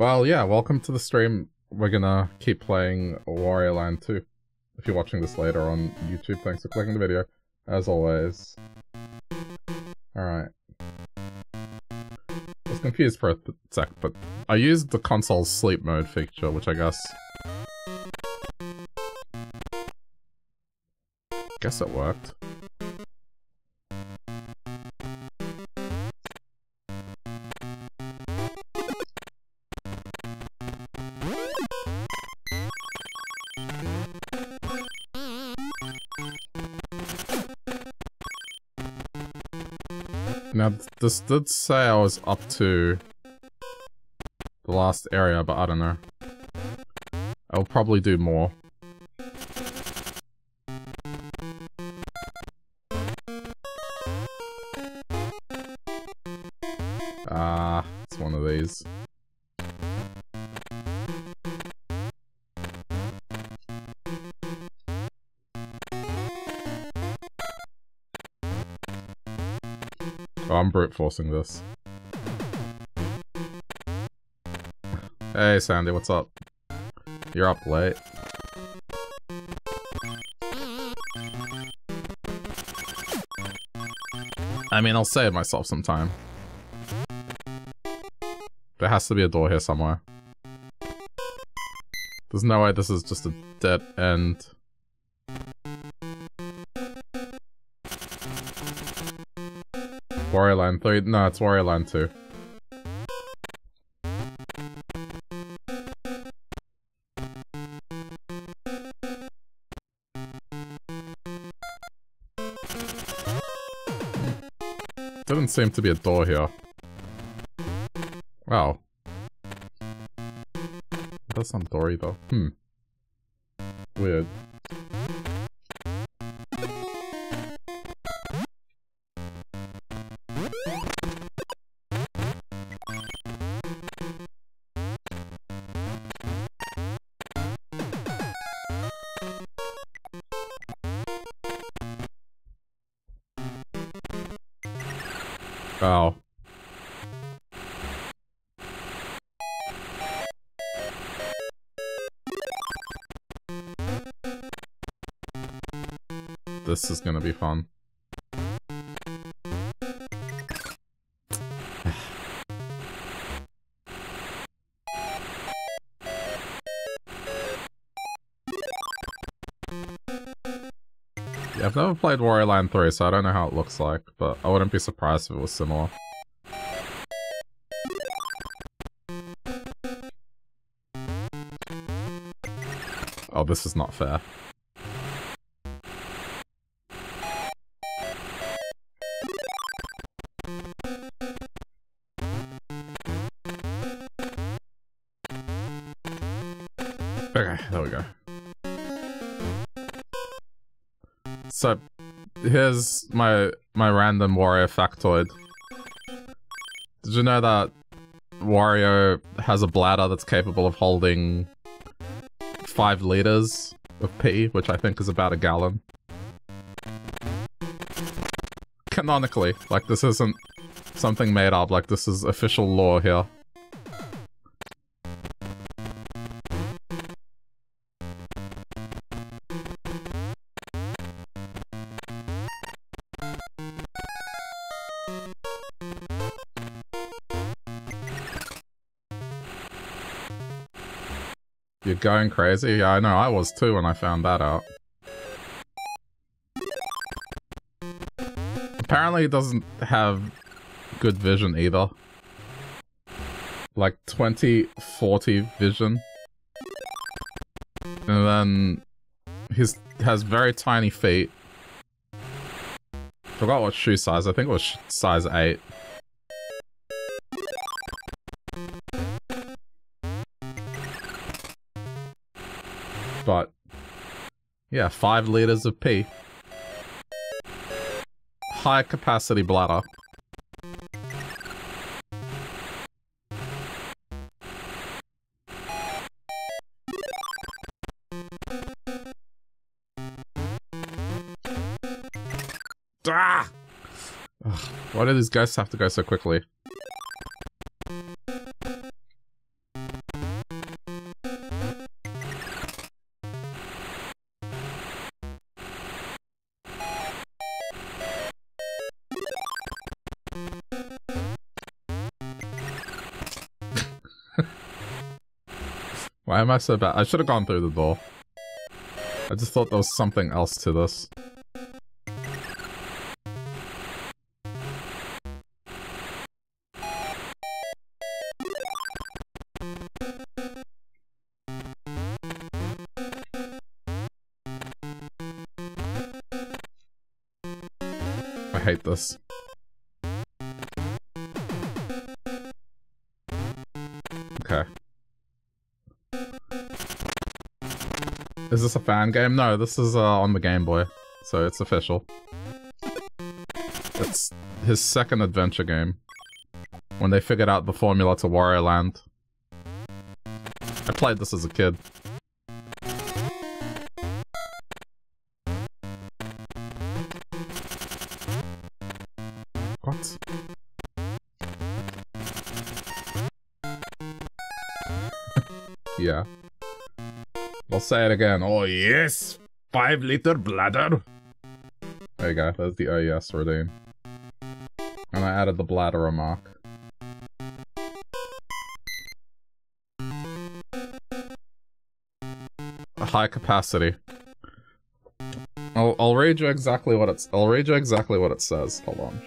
Well, yeah, welcome to the stream. We're gonna keep playing Wario Land 2. If you're watching this later on YouTube, thanks for clicking the video, as always. Alright. I was confused for a sec, but I used the console's sleep mode feature, which I guess... Guess it worked. This did say I was up to the last area, but I don't know. I'll probably do more. Forcing this. Hey, Sandy, what's up? You're up late. I mean, I'll save myself some time. There has to be a door here somewhere. There's no way this is just a dead end. Wario Land 3? No, it's Wario Land 2. Doesn't seem to be a door here. Wow. There's some door though. Hmm. Weird. This is gonna be fun. Yeah, I've never played Wario Land 3, so I don't know how it looks like, but I wouldn't be surprised if it was similar. Oh, this is not fair. My my random Wario factoid. Did you know that Wario has a bladder that's capable of holding five liters of pee, which I think is about a gallon? Canonically, like this isn't something made up, like this is official law here. Going crazy? Yeah, I know, I was too when I found that out. Apparently it doesn't have good vision either. Like 2040 vision. And then he has very tiny feet. Forgot what shoe size, I think it was size 8. Yeah, 5 liters of pee. High capacity bladder. Ah! Why do these guys have to go so quickly? I so bad? I should have gone through the door. I just thought there was something else to this. Is this a fan game? No, this is uh, on the Game Boy, so it's official. It's his second adventure game. When they figured out the formula to Wario Land. I played this as a kid. It again. Oh yes! Five liter bladder! There you go, there's the oh yes redeem. And I added the bladder remark. A high capacity. I'll, I'll read you exactly what it's- I'll read you exactly what it says. Hold on.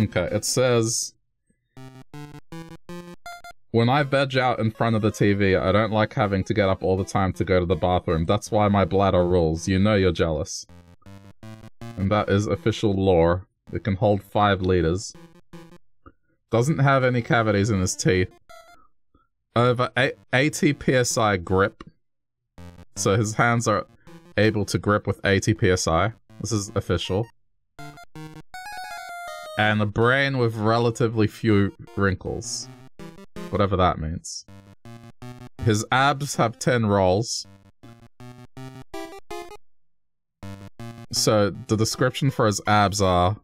Okay, it says... When I veg out in front of the TV, I don't like having to get up all the time to go to the bathroom. That's why my bladder rules. You know you're jealous. And that is official lore. It can hold 5 liters. Doesn't have any cavities in his teeth. Over 80 psi grip. So his hands are able to grip with 80 psi. This is official. And a brain with relatively few wrinkles. Whatever that means. His abs have 10 rolls. So, the description for his abs are...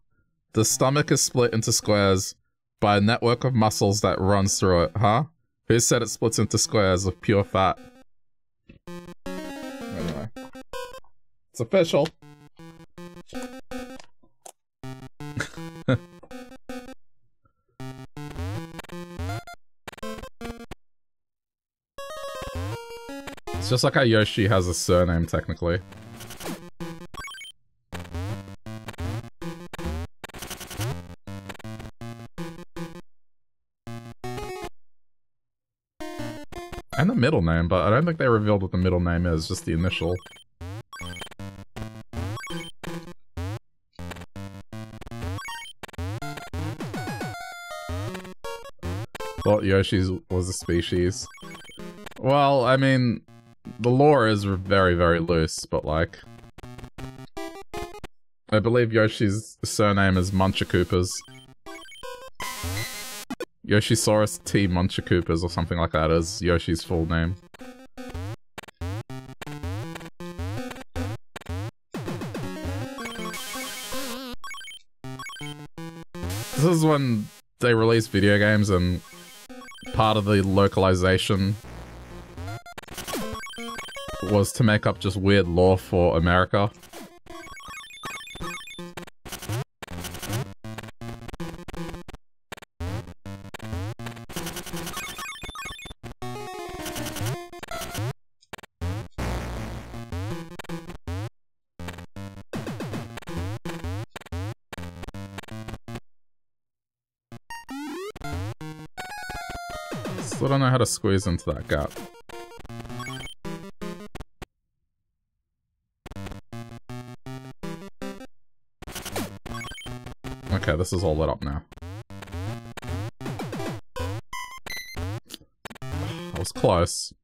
The stomach is split into squares by a network of muscles that runs through it, huh? Who said it splits into squares of pure fat? Anyway. It's official. It's just like how Yoshi has a surname, technically. And the middle name, but I don't think they revealed what the middle name is, just the initial. Thought Yoshi's was a species. Well, I mean, the lore is very, very loose, but like... I believe Yoshi's surname is Muncha Munchakoopas. Yoshisaurus T. Munchakoopas or something like that is Yoshi's full name. This is when they release video games and part of the localization was to make up just weird lore for America. Still don't know how to squeeze into that gap. This is all lit up now. I was close.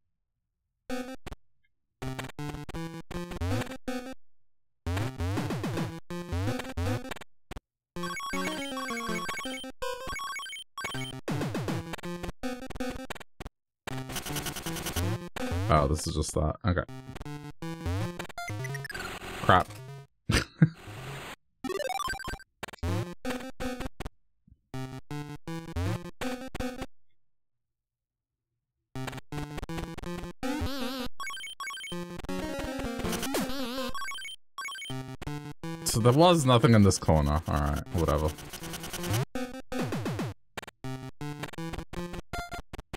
Oh, this is just that. Okay. there was nothing in this corner. Alright, whatever.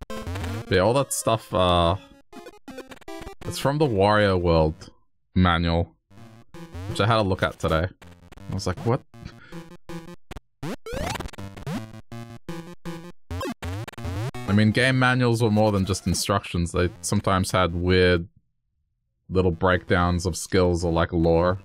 But yeah, all that stuff, uh... It's from the Wario World manual. Which I had a look at today. I was like, what? I mean, game manuals were more than just instructions. They sometimes had weird little breakdowns of skills or like lore.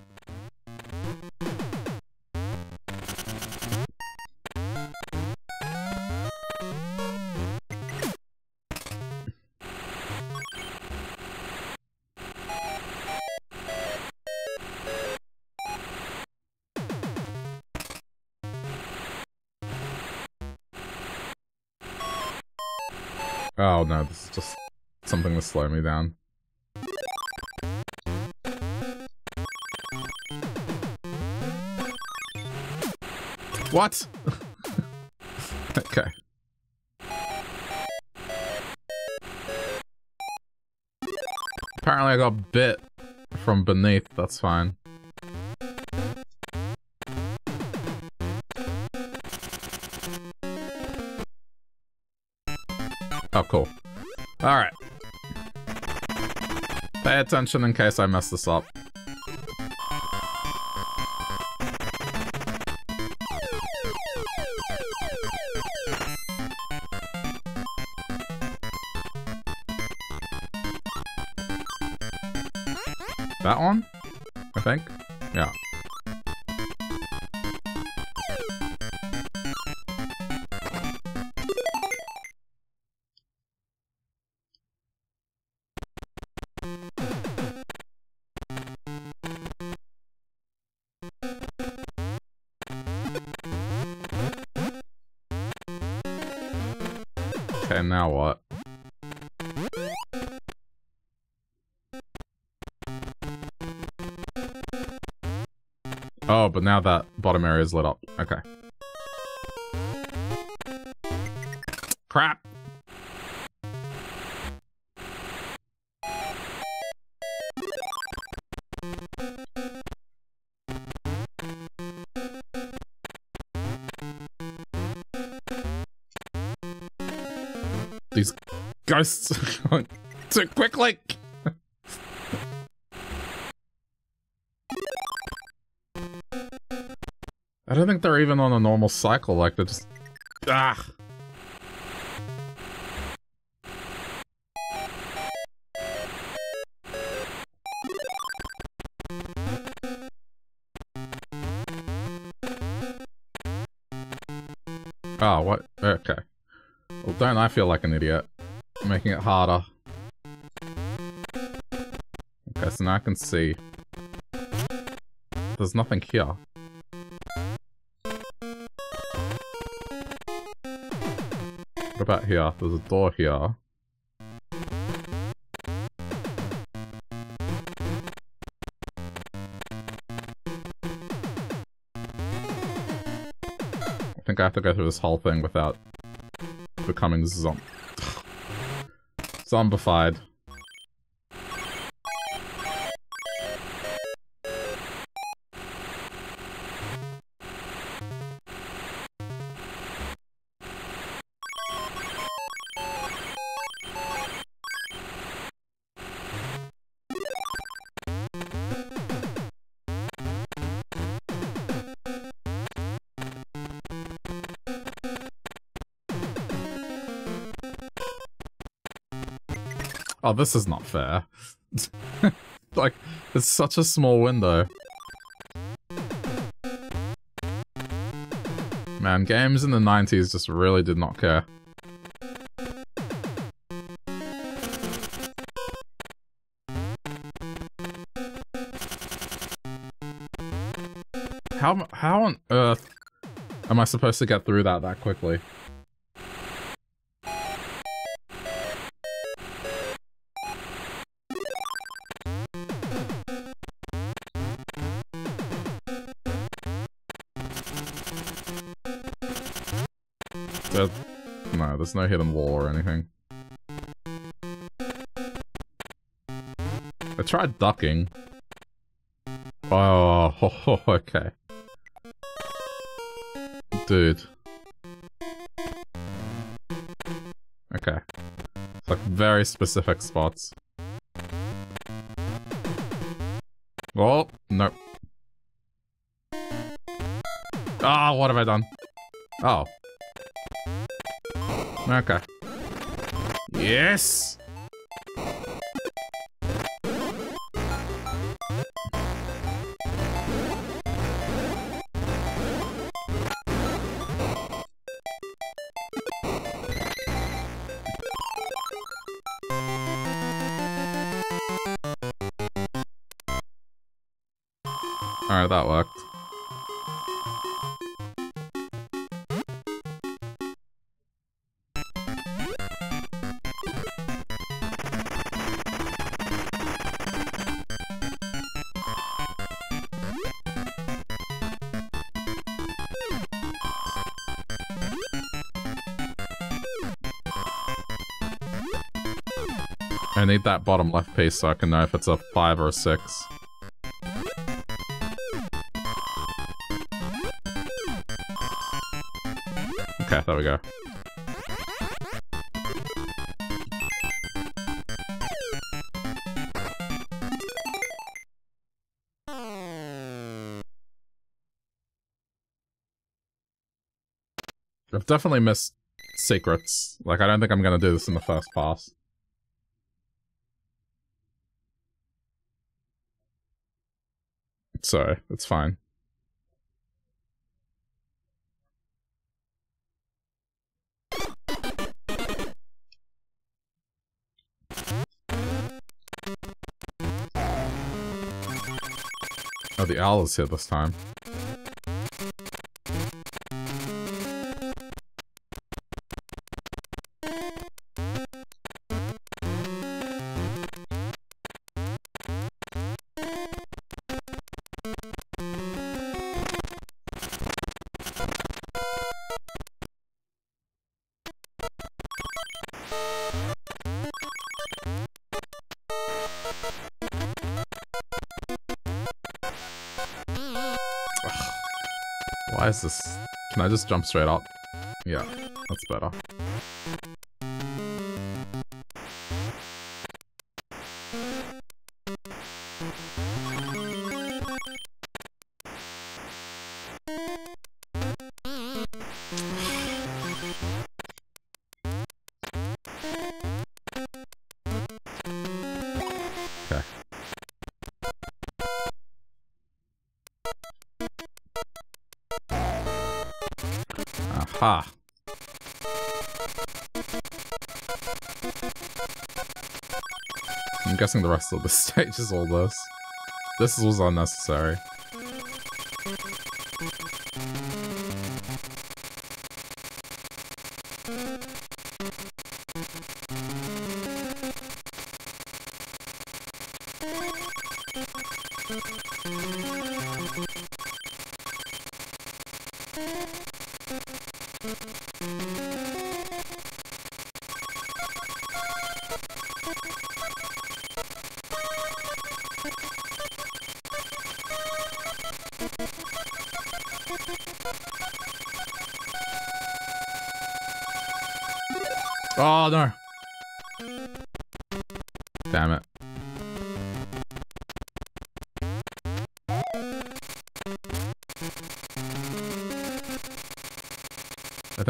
To slow me down. What? okay. Apparently I got bit from beneath, that's fine. Oh, cool. Alright. Attention in case I mess this up. Now that bottom area is lit up. Okay. Crap! These ghosts even on a normal cycle, like they're just... Ah! Oh, what? Okay. Well, don't I feel like an idiot? Making it harder. Okay, so now I can see. There's nothing here. About here? There's a door here. I think I have to go through this whole thing without becoming zom zombified. This is not fair. like, it's such a small window. Man, games in the 90s just really did not care. How, how on earth am I supposed to get through that that quickly? There's no hidden wall or anything. I tried ducking. Oh, okay. Dude. Okay. It's like very specific spots. Oh, no. Ah, oh, what have I done? Oh. Okay. Yes! Alright, that worked. I need that bottom left piece so I can know if it's a 5 or a 6. Okay, there we go. I've definitely missed secrets. Like, I don't think I'm gonna do this in the first pass. So, it's fine. Oh, the owl is here this time. Jump straight up? Yeah, that's better. Guessing the rest of the stage is all this. This was unnecessary.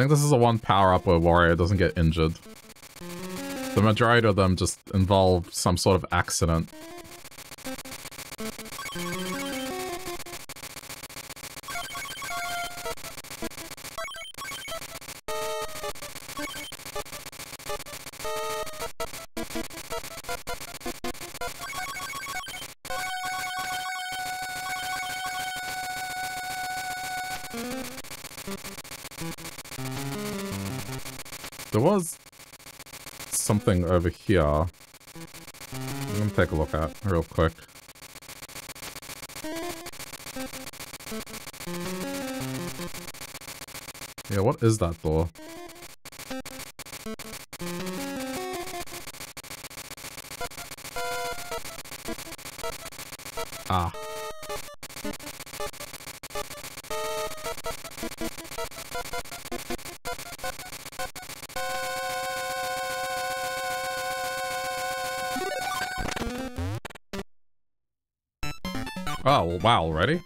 Think this is the one power-up where Wario doesn't get injured. The majority of them just involve some sort of accident. Over here. I'm gonna take a look at real quick. Yeah, what is that door? Wow, already?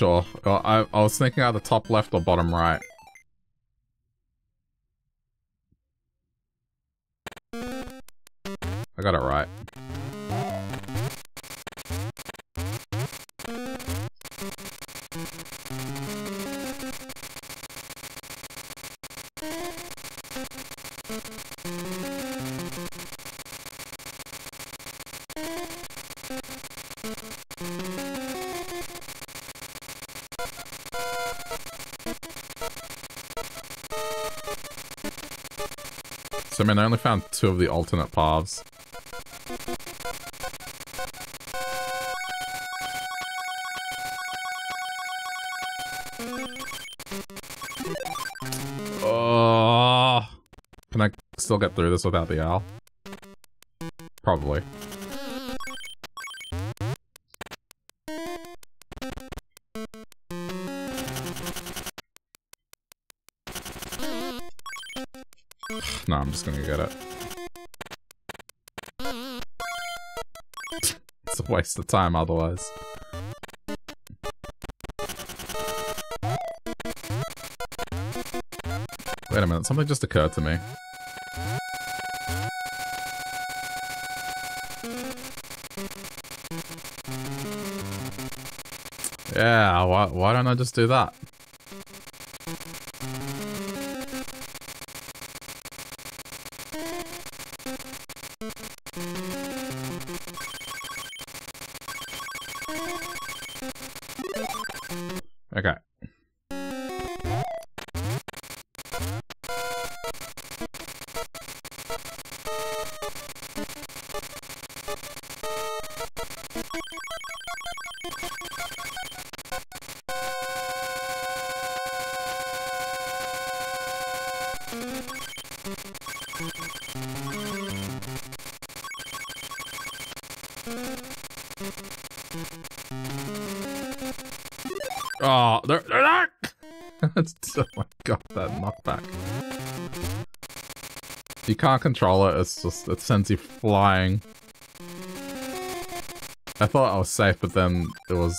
Sure. Uh, I, I was thinking either top left or bottom right. I got it right. I mean, I only found two of the alternate paths. Oh, can I still get through this without the owl? Probably. I'm just gonna get it. it's a waste of time otherwise. Wait a minute, something just occurred to me. Yeah, why, why don't I just do that? Can't control it, it's just, it sends you flying. I thought I was safe, but then there was...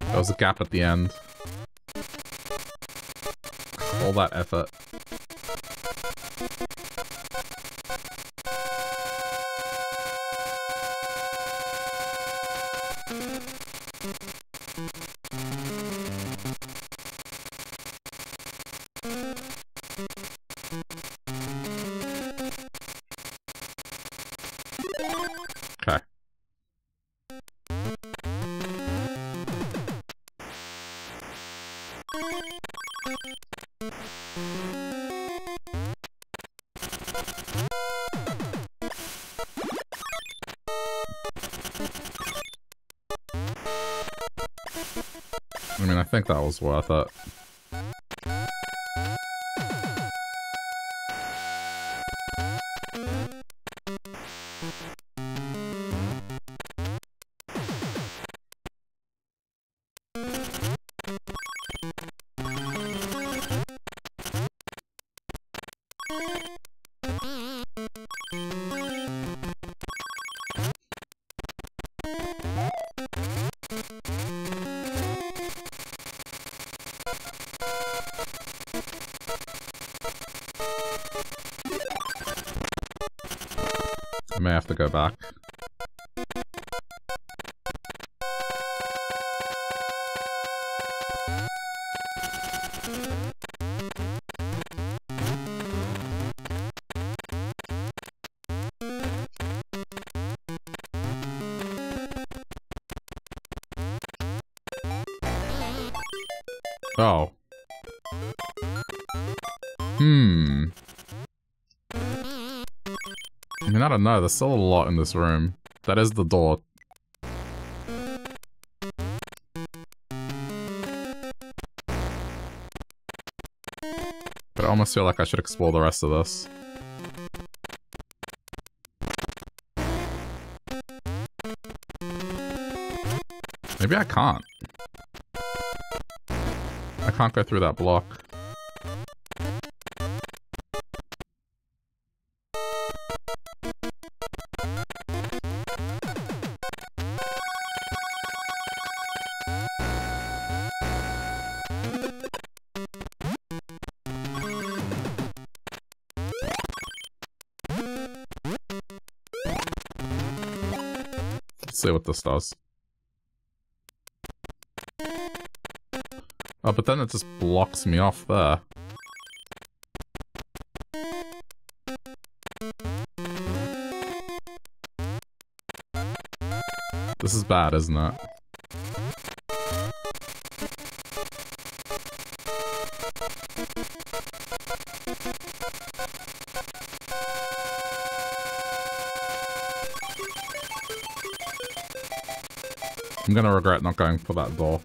There was a gap at the end. All that effort. Think that was worth to go back. no, there's still a lot in this room. That is the door. But I almost feel like I should explore the rest of this. Maybe I can't. I can't go through that block. Does. Oh, but then it just blocks me off there. This is bad, isn't it? Gonna regret not going for that door.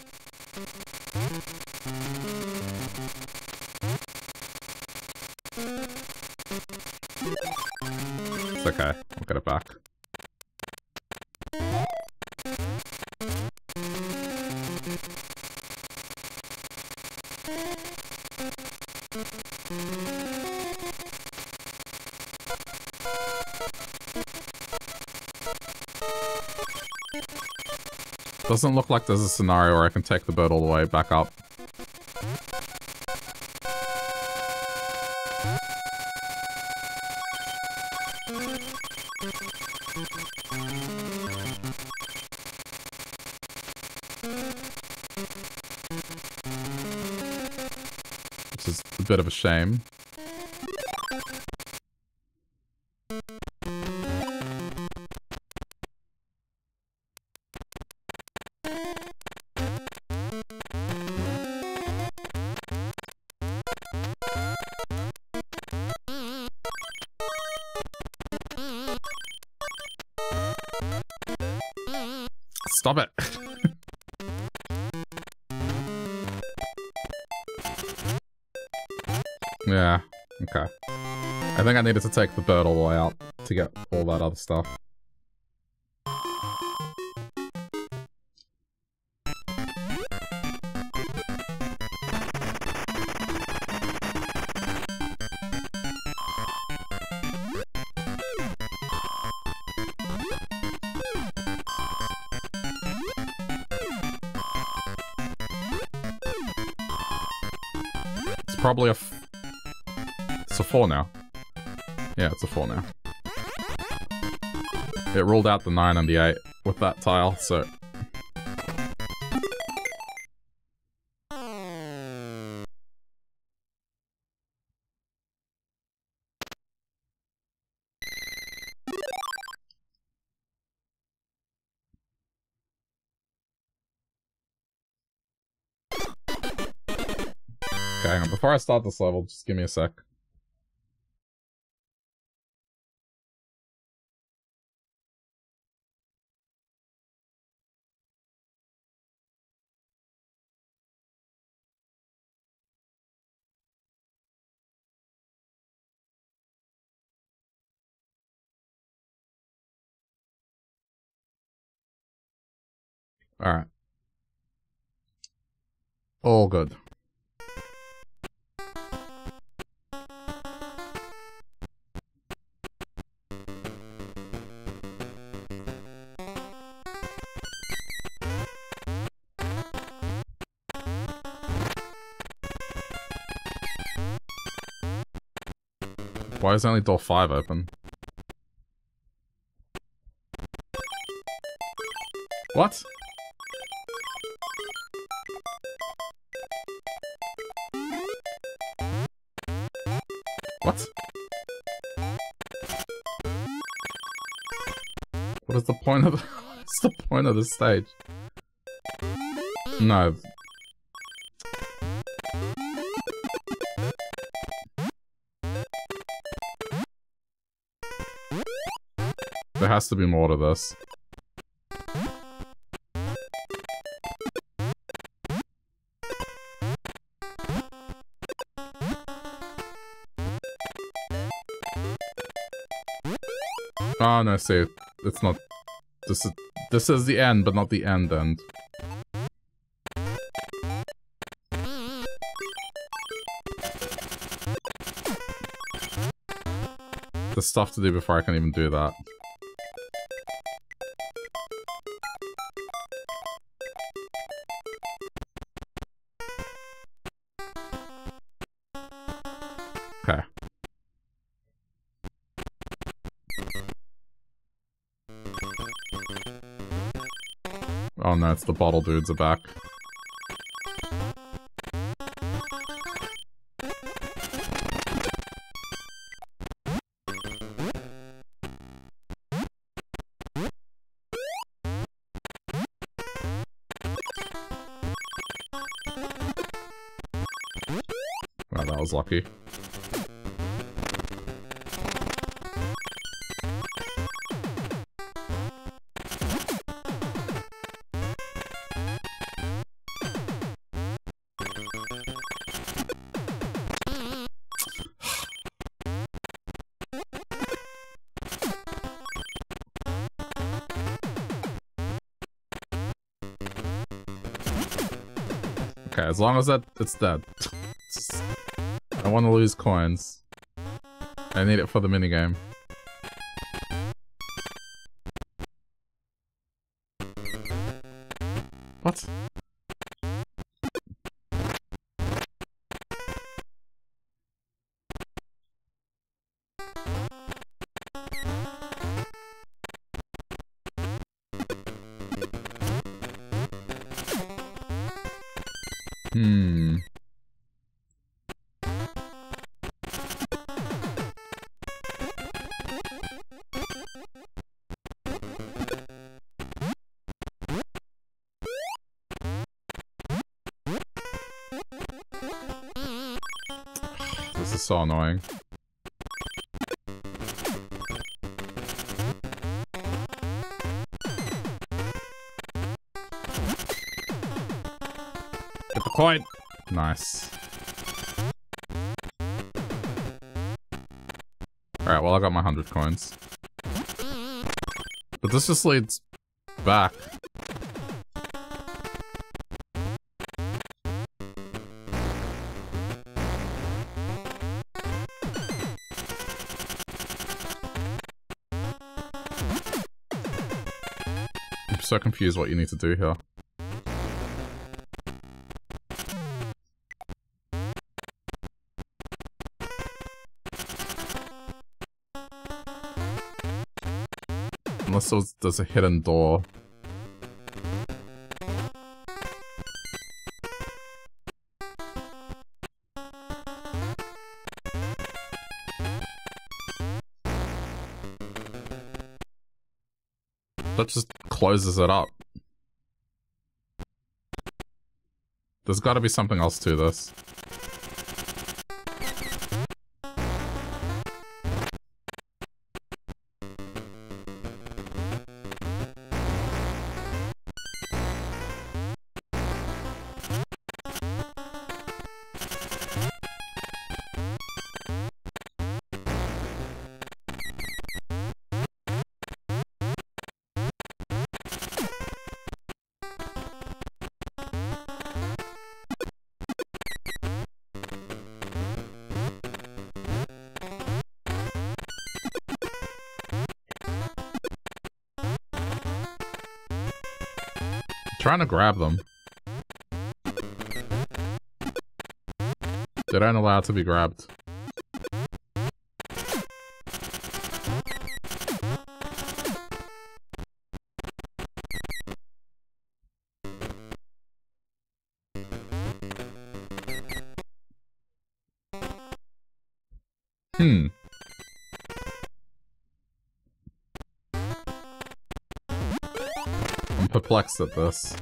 It's okay. I'll get it back. Doesn't look like there's a scenario where I can take the bird all the way back up. Which is a bit of a shame. To take the bird all the way out to get all that other stuff. It's probably a. F it's a four now. Yeah, it's a four now. It ruled out the nine and the eight with that tile, so. Okay, hang on. Before I start this level, just give me a sec. Alright. All good. Why is only door 5 open? What? the point of the what's the point of the stage? No. There has to be more to this. Oh, no, see, it's not this is this is the end, but not the end end. There's stuff to do before I can even do that. That's the bottle dudes are back. Wow, that was lucky. As long as that it's dead. I want to lose coins. I need it for the minigame. Got my 100 coins. But this just leads back. I'm so confused what you need to do here. There's, there's a hidden door. That just closes it up. There's gotta be something else to this. Trying to grab them. They aren't allowed to be grabbed. At this.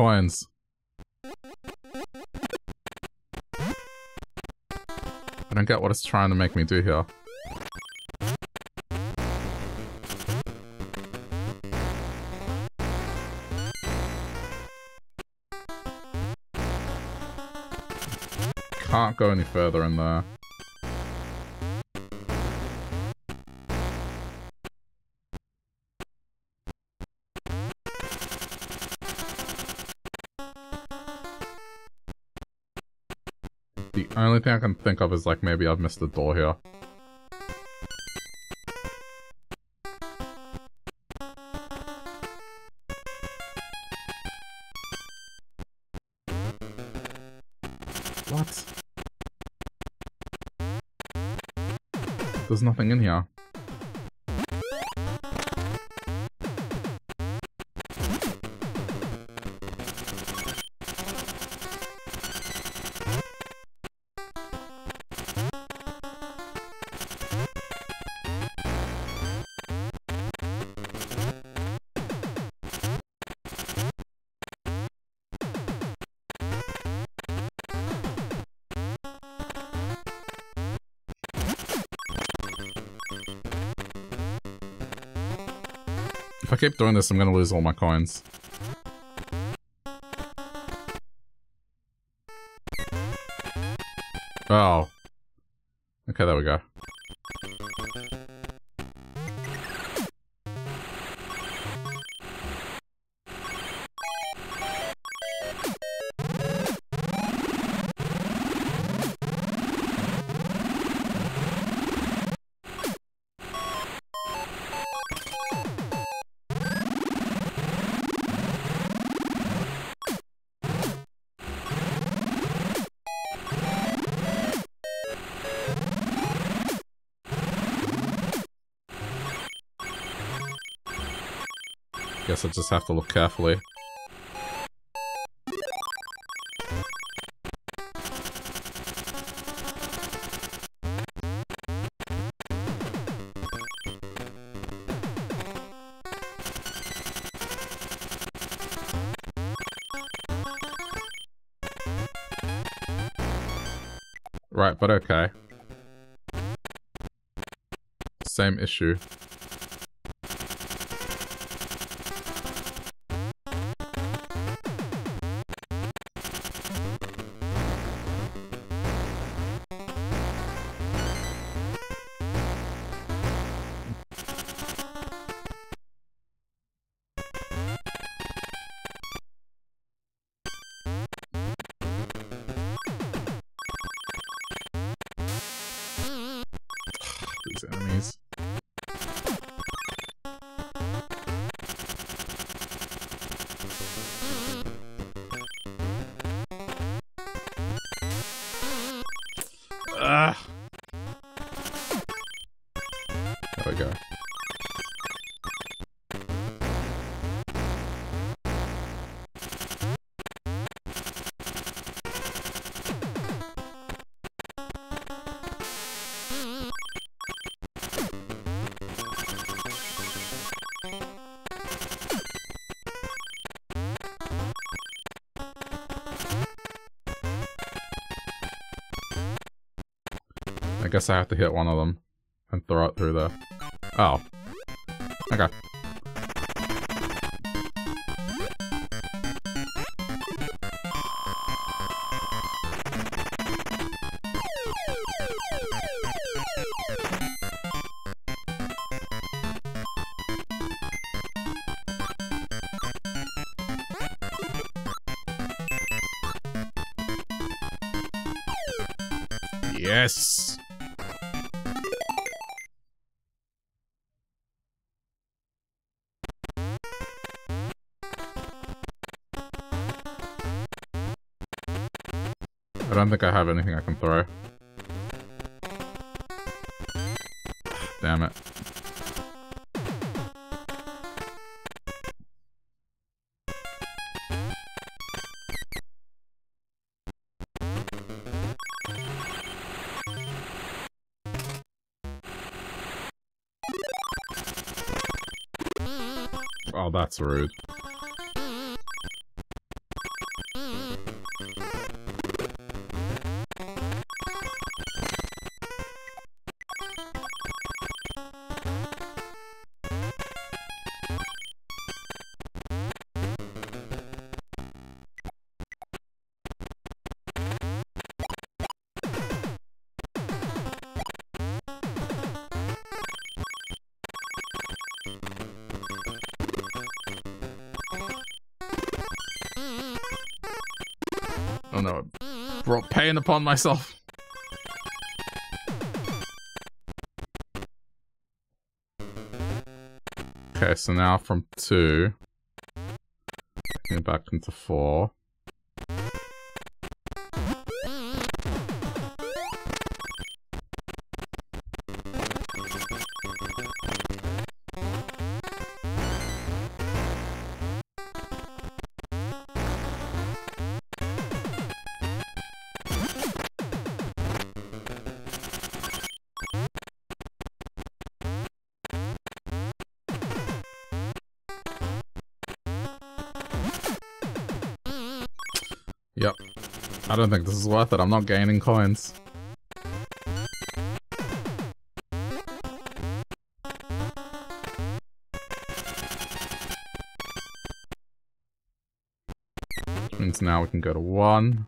Coins. I don't get what it's trying to make me do here. Can't go any further in there. Only thing I can think of is like maybe I've missed a door here. What? There's nothing in here. Keep doing this, I'm gonna lose all my coins. Guess I just have to look carefully. Right, but okay. Same issue. Guess I have to hit one of them and throw it through there. Oh. Think I have anything I can throw. Damn it. Oh, that's rude. Upon myself. Okay, so now from two, back into four. Don't think this is worth it. I'm not gaining coins. Now we can go to one.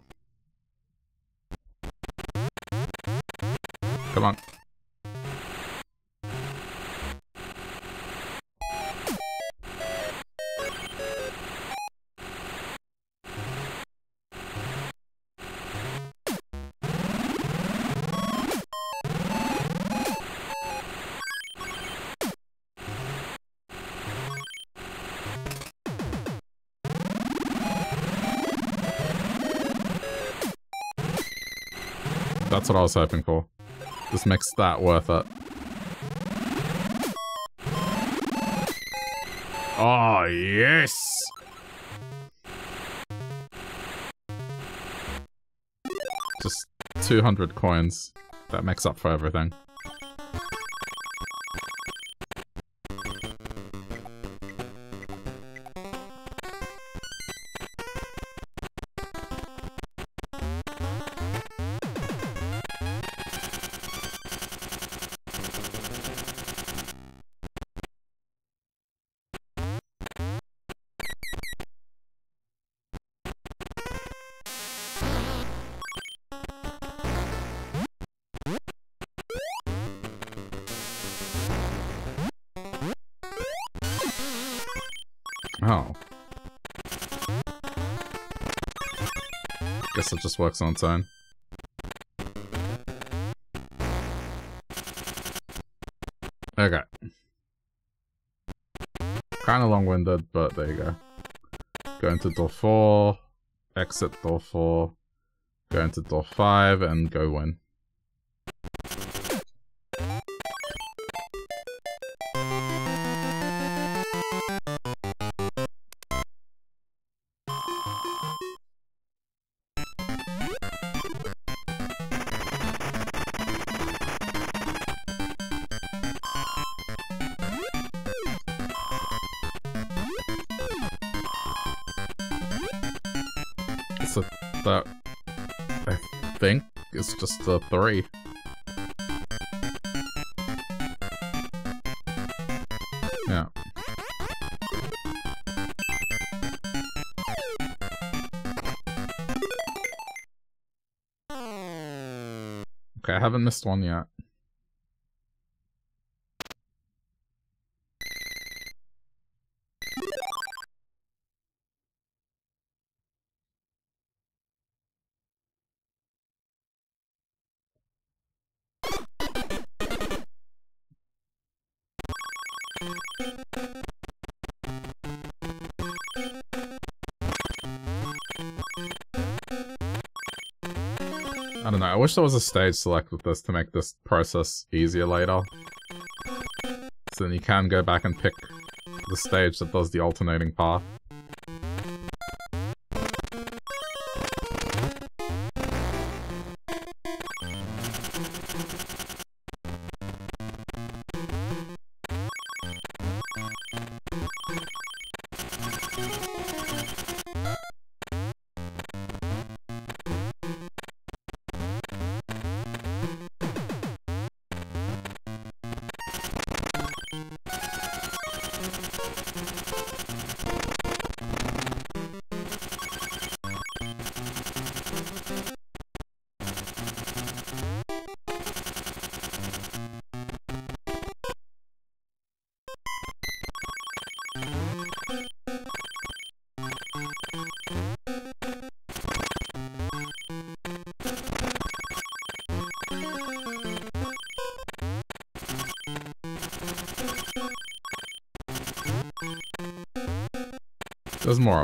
What I was hoping for. This makes that worth it. Oh, yes! Just 200 coins. That makes up for everything. It just works on its own. Okay. Kind of long-winded, but there you go. Go into door 4, exit door 4, go into door 5, and go win. Three. Yeah. Okay, I haven't missed one yet. Wish there was a stage select with this to make this process easier later. So then you can go back and pick the stage that does the alternating path.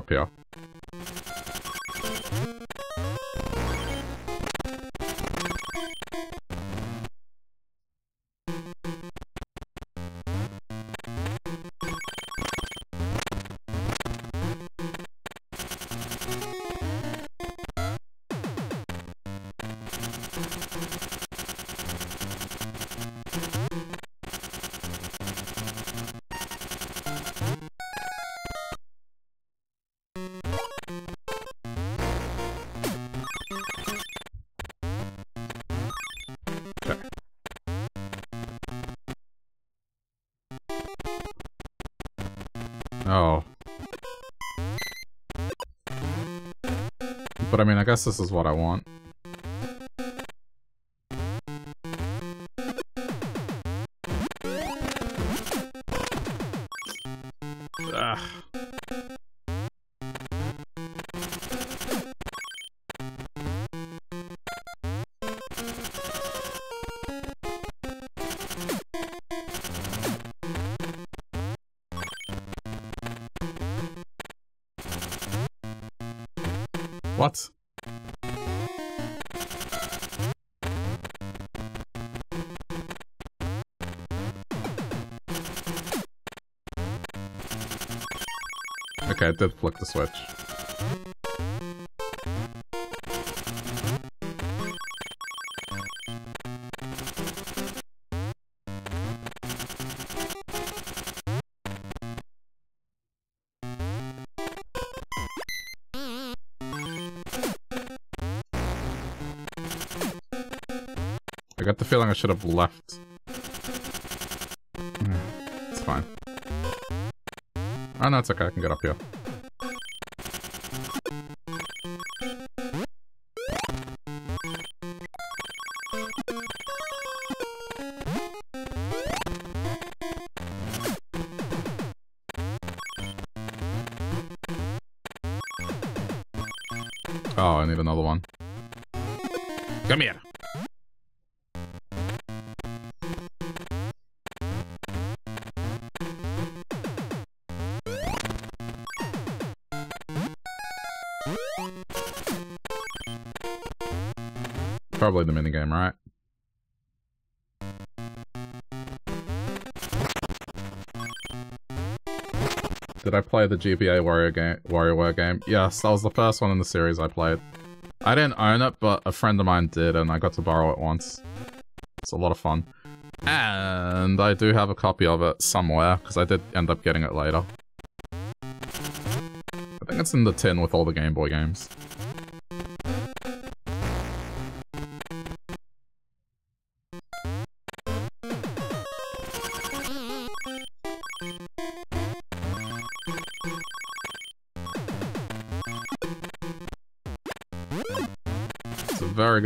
Up here. Guess this is what I want. Did flick the switch. I got the feeling I should have left. Hmm, it's fine. Oh no, it's okay, I can get up here. Did I play the GBA Wario game, WarioWare game? Yes, that was the first one in the series I played. I didn't own it, but a friend of mine did, and I got to borrow it once. It's a lot of fun. And I do have a copy of it somewhere, because I did end up getting it later. I think it's in the tin with all the Game Boy games.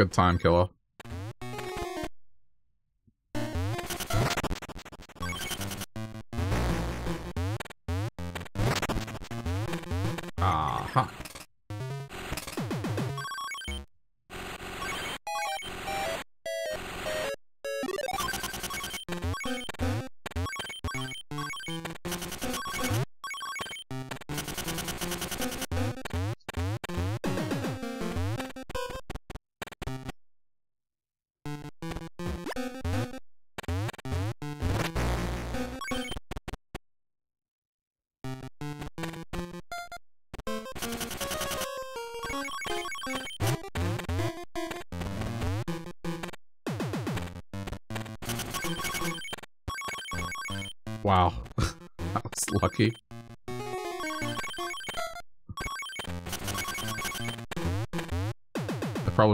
Good time killer.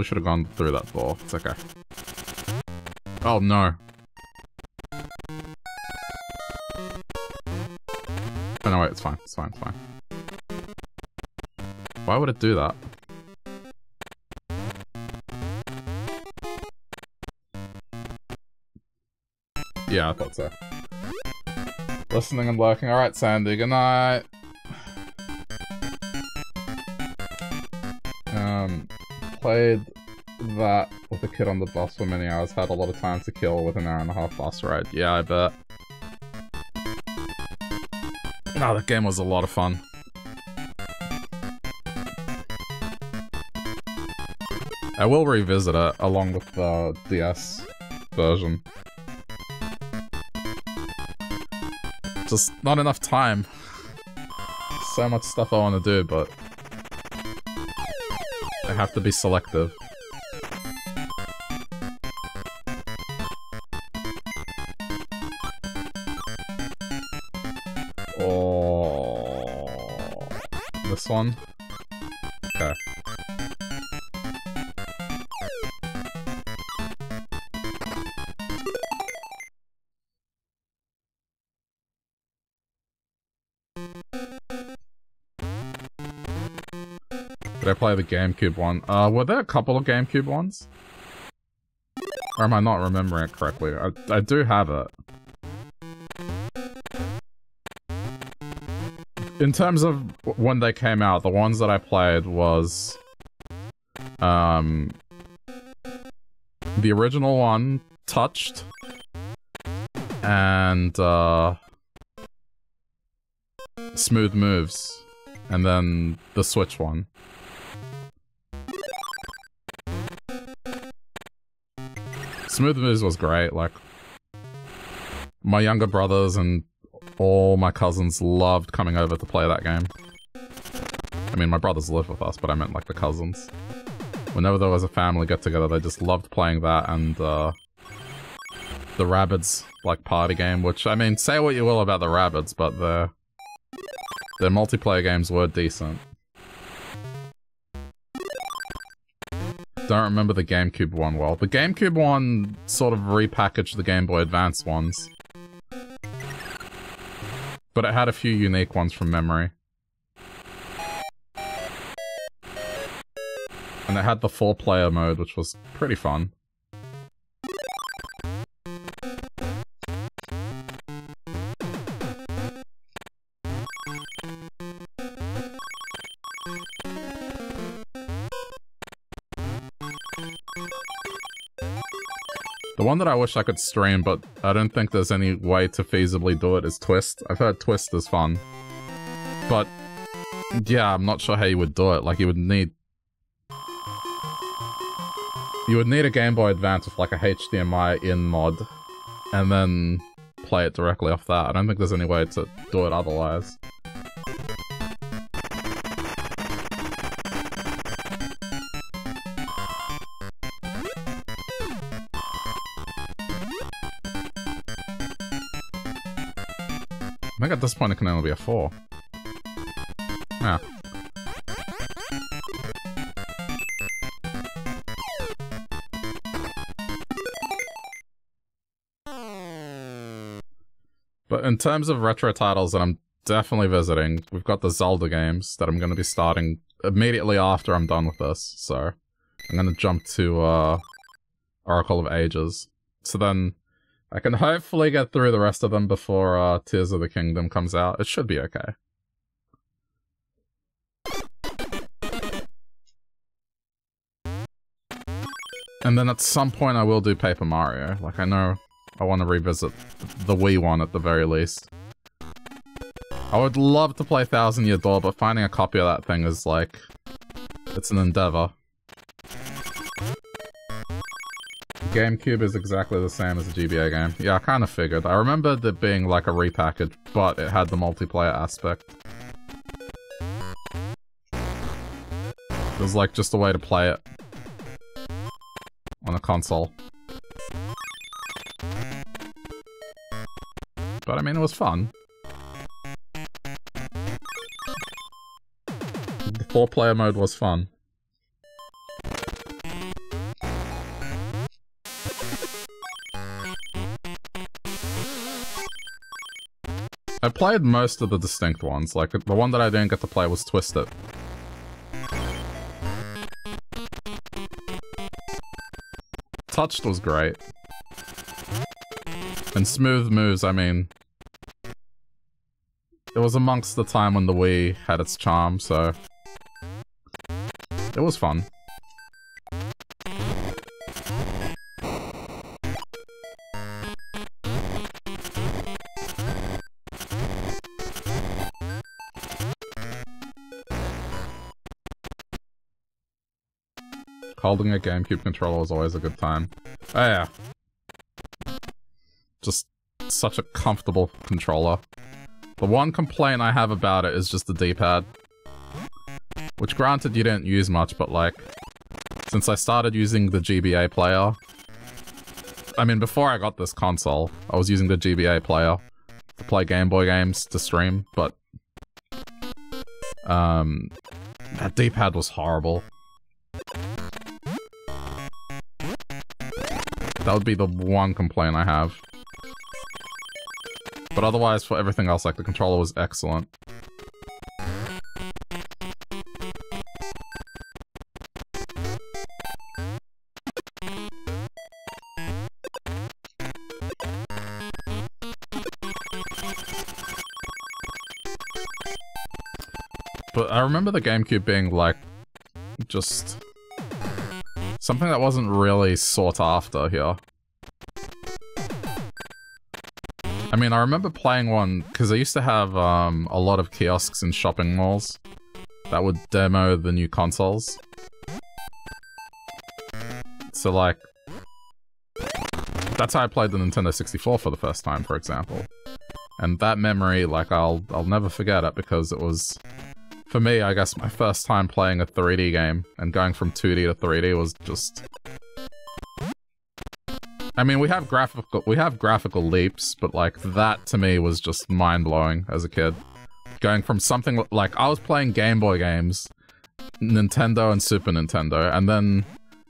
Should have gone through that door. It's okay. Oh no. Oh no, wait, it's fine. It's fine, it's fine. Why would it do that? Yeah, I thought so. Listening and lurking. Alright, Sandy, good night. Um, played that with the kid on the bus for many hours had a lot of time to kill with an hour and a half bus ride. Yeah, I bet. Wow, that game was a lot of fun. I will revisit it along with the DS version. Just not enough time. so much stuff I want to do, but I have to be selective. One? Okay. Did I play the GameCube one? Uh, were there a couple of GameCube ones? Or am I not remembering it correctly? I, I do have it. In terms of when they came out, the ones that I played was... Um... The original one, Touched. And, uh... Smooth Moves. And then the Switch one. Smooth Moves was great, like... My younger brothers and all my cousins loved coming over to play that game. I mean, my brothers live with us, but I meant like the cousins. Whenever there was a family get-together, they just loved playing that and, uh... The Rabbids, like, party game, which, I mean, say what you will about the Rabbids, but their... Their multiplayer games were decent. don't remember the GameCube one well. The GameCube one sort of repackaged the Game Boy Advance ones. But it had a few unique ones from memory. And it had the four-player mode, which was pretty fun. One that I wish I could stream, but I don't think there's any way to feasibly do it is Twist. I've heard Twist is fun. But, yeah, I'm not sure how you would do it. Like, you would need... You would need a Game Boy Advance with, like, a HDMI in mod, and then play it directly off that. I don't think there's any way to do it otherwise. Think at this point it can only be a 4. Yeah. But in terms of retro titles that I'm definitely visiting, we've got the Zelda games that I'm going to be starting immediately after I'm done with this, so I'm going to jump to uh, Oracle of Ages. So then I can hopefully get through the rest of them before uh, Tears of the Kingdom comes out. It should be okay. And then at some point I will do Paper Mario. Like, I know I want to revisit the Wii one at the very least. I would love to play Thousand Year Door, but finding a copy of that thing is like... It's an endeavor. GameCube is exactly the same as a GBA game. Yeah, I kind of figured. I remembered it being like a repackage, but it had the multiplayer aspect. It was like just a way to play it on a console. But I mean, it was fun. The four-player mode was fun. I played most of the distinct ones, like the one that I didn't get to play was Twisted. Touched was great. And Smooth Moves, I mean... It was amongst the time when the Wii had its charm, so... It was fun. Holding a GameCube controller was always a good time. Oh yeah. Just such a comfortable controller. The one complaint I have about it is just the D-pad. Which granted you didn't use much, but like, since I started using the GBA player, I mean before I got this console, I was using the GBA player to play Game Boy games to stream, but um, that D-pad was horrible. That would be the one complaint I have. But otherwise, for everything else, like, the controller was excellent. But I remember the GameCube being, like, just... Something that wasn't really sought after here. I mean, I remember playing one, because I used to have um, a lot of kiosks in shopping malls that would demo the new consoles. So, like, that's how I played the Nintendo 64 for the first time, for example. And that memory, like, I'll I'll never forget it because it was, for me, I guess my first time playing a 3D game and going from 2D to 3D was just I mean, we have graphical we have graphical leaps, but like that to me was just mind blowing as a kid. Going from something like I was playing Game Boy games, Nintendo and Super Nintendo, and then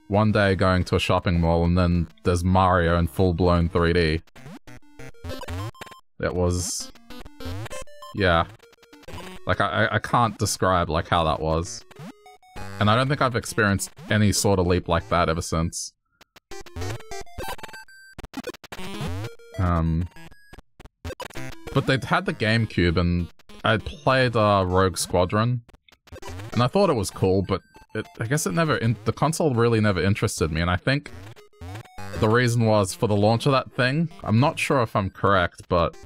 one day going to a shopping mall and then there's Mario in full blown 3D. It was, yeah, like I I can't describe like how that was, and I don't think I've experienced any sort of leap like that ever since. Um, but they'd had the GameCube, and I played uh, Rogue Squadron, and I thought it was cool, but it, I guess it never, the console really never interested me, and I think the reason was for the launch of that thing, I'm not sure if I'm correct, but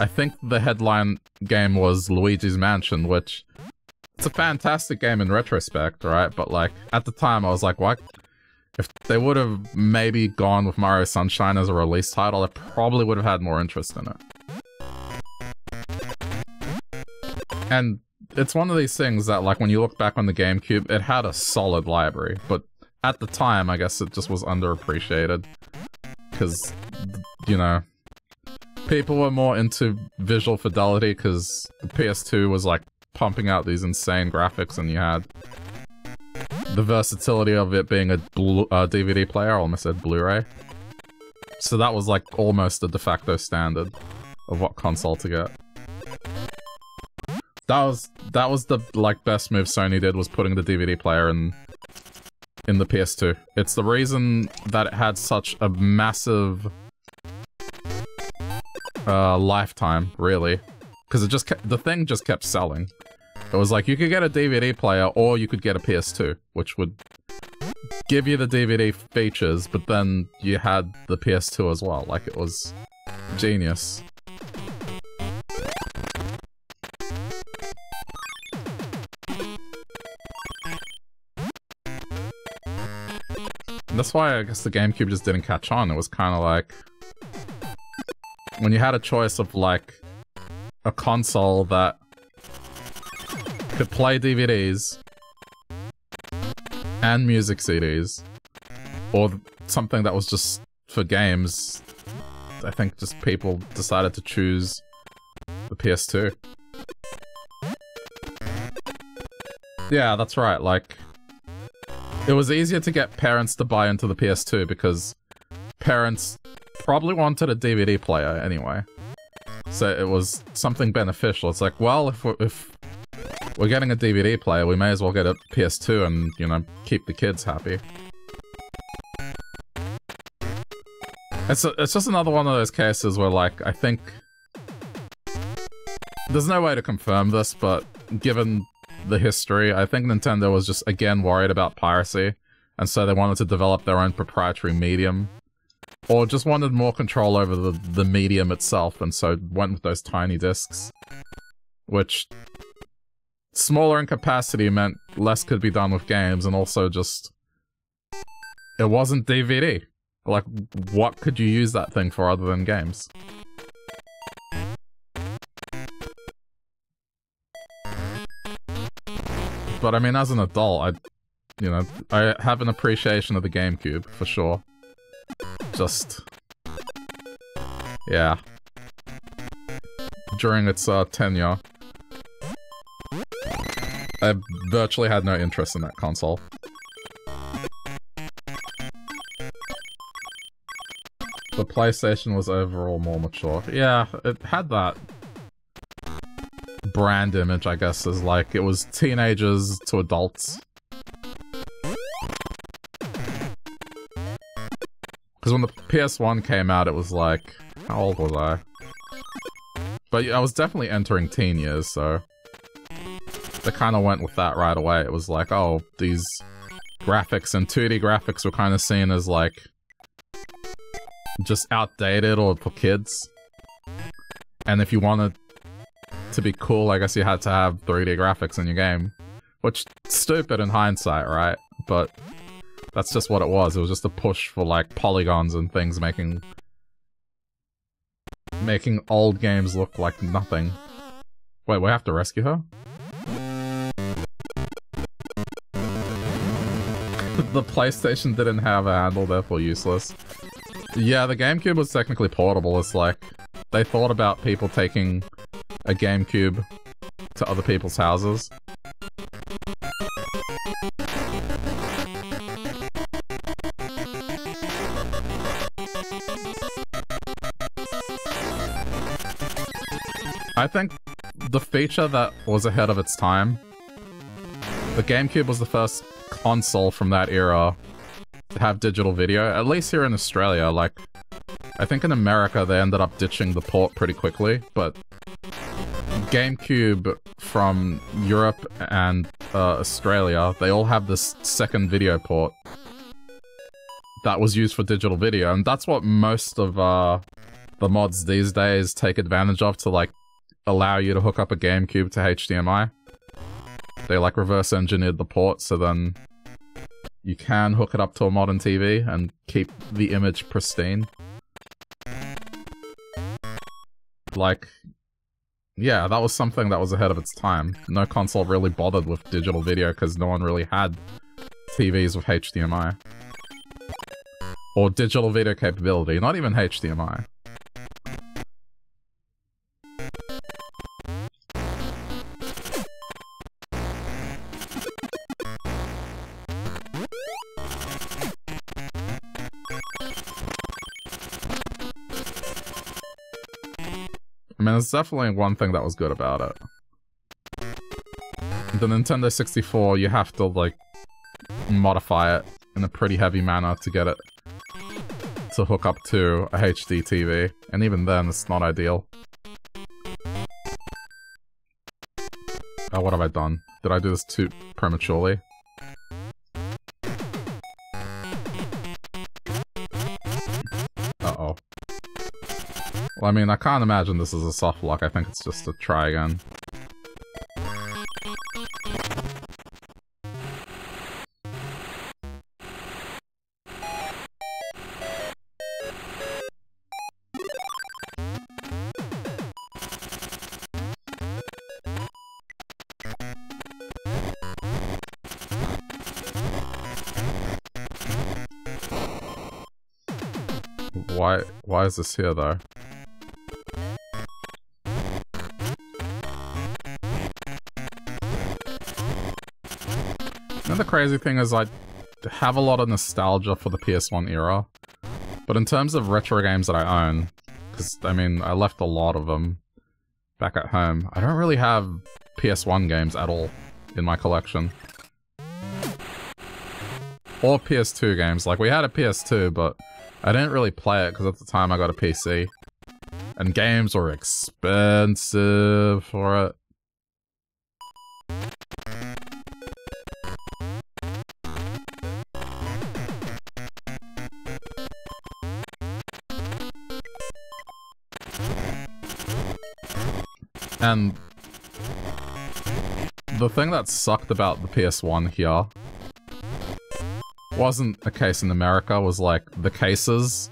I think the headline game was Luigi's Mansion, which it's a fantastic game in retrospect, right? But like, at the time I was like, why, if they would have maybe gone with Mario Sunshine as a release title, I probably would have had more interest in it. And it's one of these things that, like, when you look back on the GameCube, it had a solid library, but at the time, I guess it just was underappreciated. Because, you know, people were more into visual fidelity because the PS2 was, like, pumping out these insane graphics and you had the versatility of it being a uh, DVD player, I almost said Blu-ray. So that was like almost a de facto standard of what console to get. That was that was the like best move Sony did was putting the DVD player in in the PS2. It's the reason that it had such a massive uh, lifetime, really, because it just kept, the thing just kept selling. It was like you could get a DVD player or you could get a PS2, which would give you the DVD features, but then you had the PS2 as well. Like it was genius. that's why I guess the GameCube just didn't catch on. It was kind of like when you had a choice of like a console that could play DVDs and music CDs, or something that was just for games. I think just people decided to choose the PS2. Yeah, that's right, like... It was easier to get parents to buy into the PS2 because parents probably wanted a DVD player anyway. So it was something beneficial. It's like, well, if, if we're getting a DVD player, we may as well get a PS2 and, you know, keep the kids happy. It's, a, it's just another one of those cases where, like, I think... There's no way to confirm this, but given the history, I think Nintendo was just, again, worried about piracy, and so they wanted to develop their own proprietary medium. Or just wanted more control over the, the medium itself, and so went with those tiny discs. Which smaller in capacity meant less could be done with games, and also just it wasn't DVD. Like, what could you use that thing for other than games? But I mean, as an adult, I, you know, I have an appreciation of the GameCube, for sure. Just... Yeah. During its uh, tenure, I virtually had no interest in that console. The PlayStation was overall more mature. Yeah, it had that brand image, I guess, as like it was teenagers to adults. Because when the PS1 came out, it was like, how old was I? But yeah, I was definitely entering teen years, so they kind of went with that right away. It was like, oh, these graphics and 2D graphics were kind of seen as like just outdated or for kids. And if you wanted to be cool, I guess you had to have 3D graphics in your game. Which, stupid in hindsight, right? But that's just what it was. It was just a push for, like, polygons and things making... Making old games look like nothing. Wait, we have to rescue her? the PlayStation didn't have a handle, therefore useless. Yeah, the GameCube was technically portable. It's like, they thought about people taking a GameCube to other people's houses. I think the feature that was ahead of its time, the GameCube was the first console from that era to have digital video, at least here in Australia, like, I think in America they ended up ditching the port pretty quickly, but GameCube from Europe and uh, Australia, they all have this second video port that was used for digital video, and that's what most of uh, the mods these days take advantage of to like allow you to hook up a GameCube to HDMI. They like reverse engineered the port so then you can hook it up to a modern TV and keep the image pristine. Like, yeah, that was something that was ahead of its time. No console really bothered with digital video because no one really had TVs with HDMI. Or digital video capability, not even HDMI. There's definitely one thing that was good about it. The Nintendo 64, you have to, like, modify it in a pretty heavy manner to get it to hook up to a HD TV. And even then, it's not ideal. Oh, what have I done? Did I do this too prematurely? Well, I mean, I can't imagine this is a soft lock. I think it's just a try again. Why, why is this here though? The crazy thing is I have a lot of nostalgia for the PS1 era. But in terms of retro games that I own, because, I mean, I left a lot of them back at home, I don't really have PS1 games at all in my collection. Or PS2 games. Like, we had a PS2, but I didn't really play it because at the time I got a PC. And games were expensive for it. And the thing that sucked about the PS1 here wasn't a case in America, was like the cases.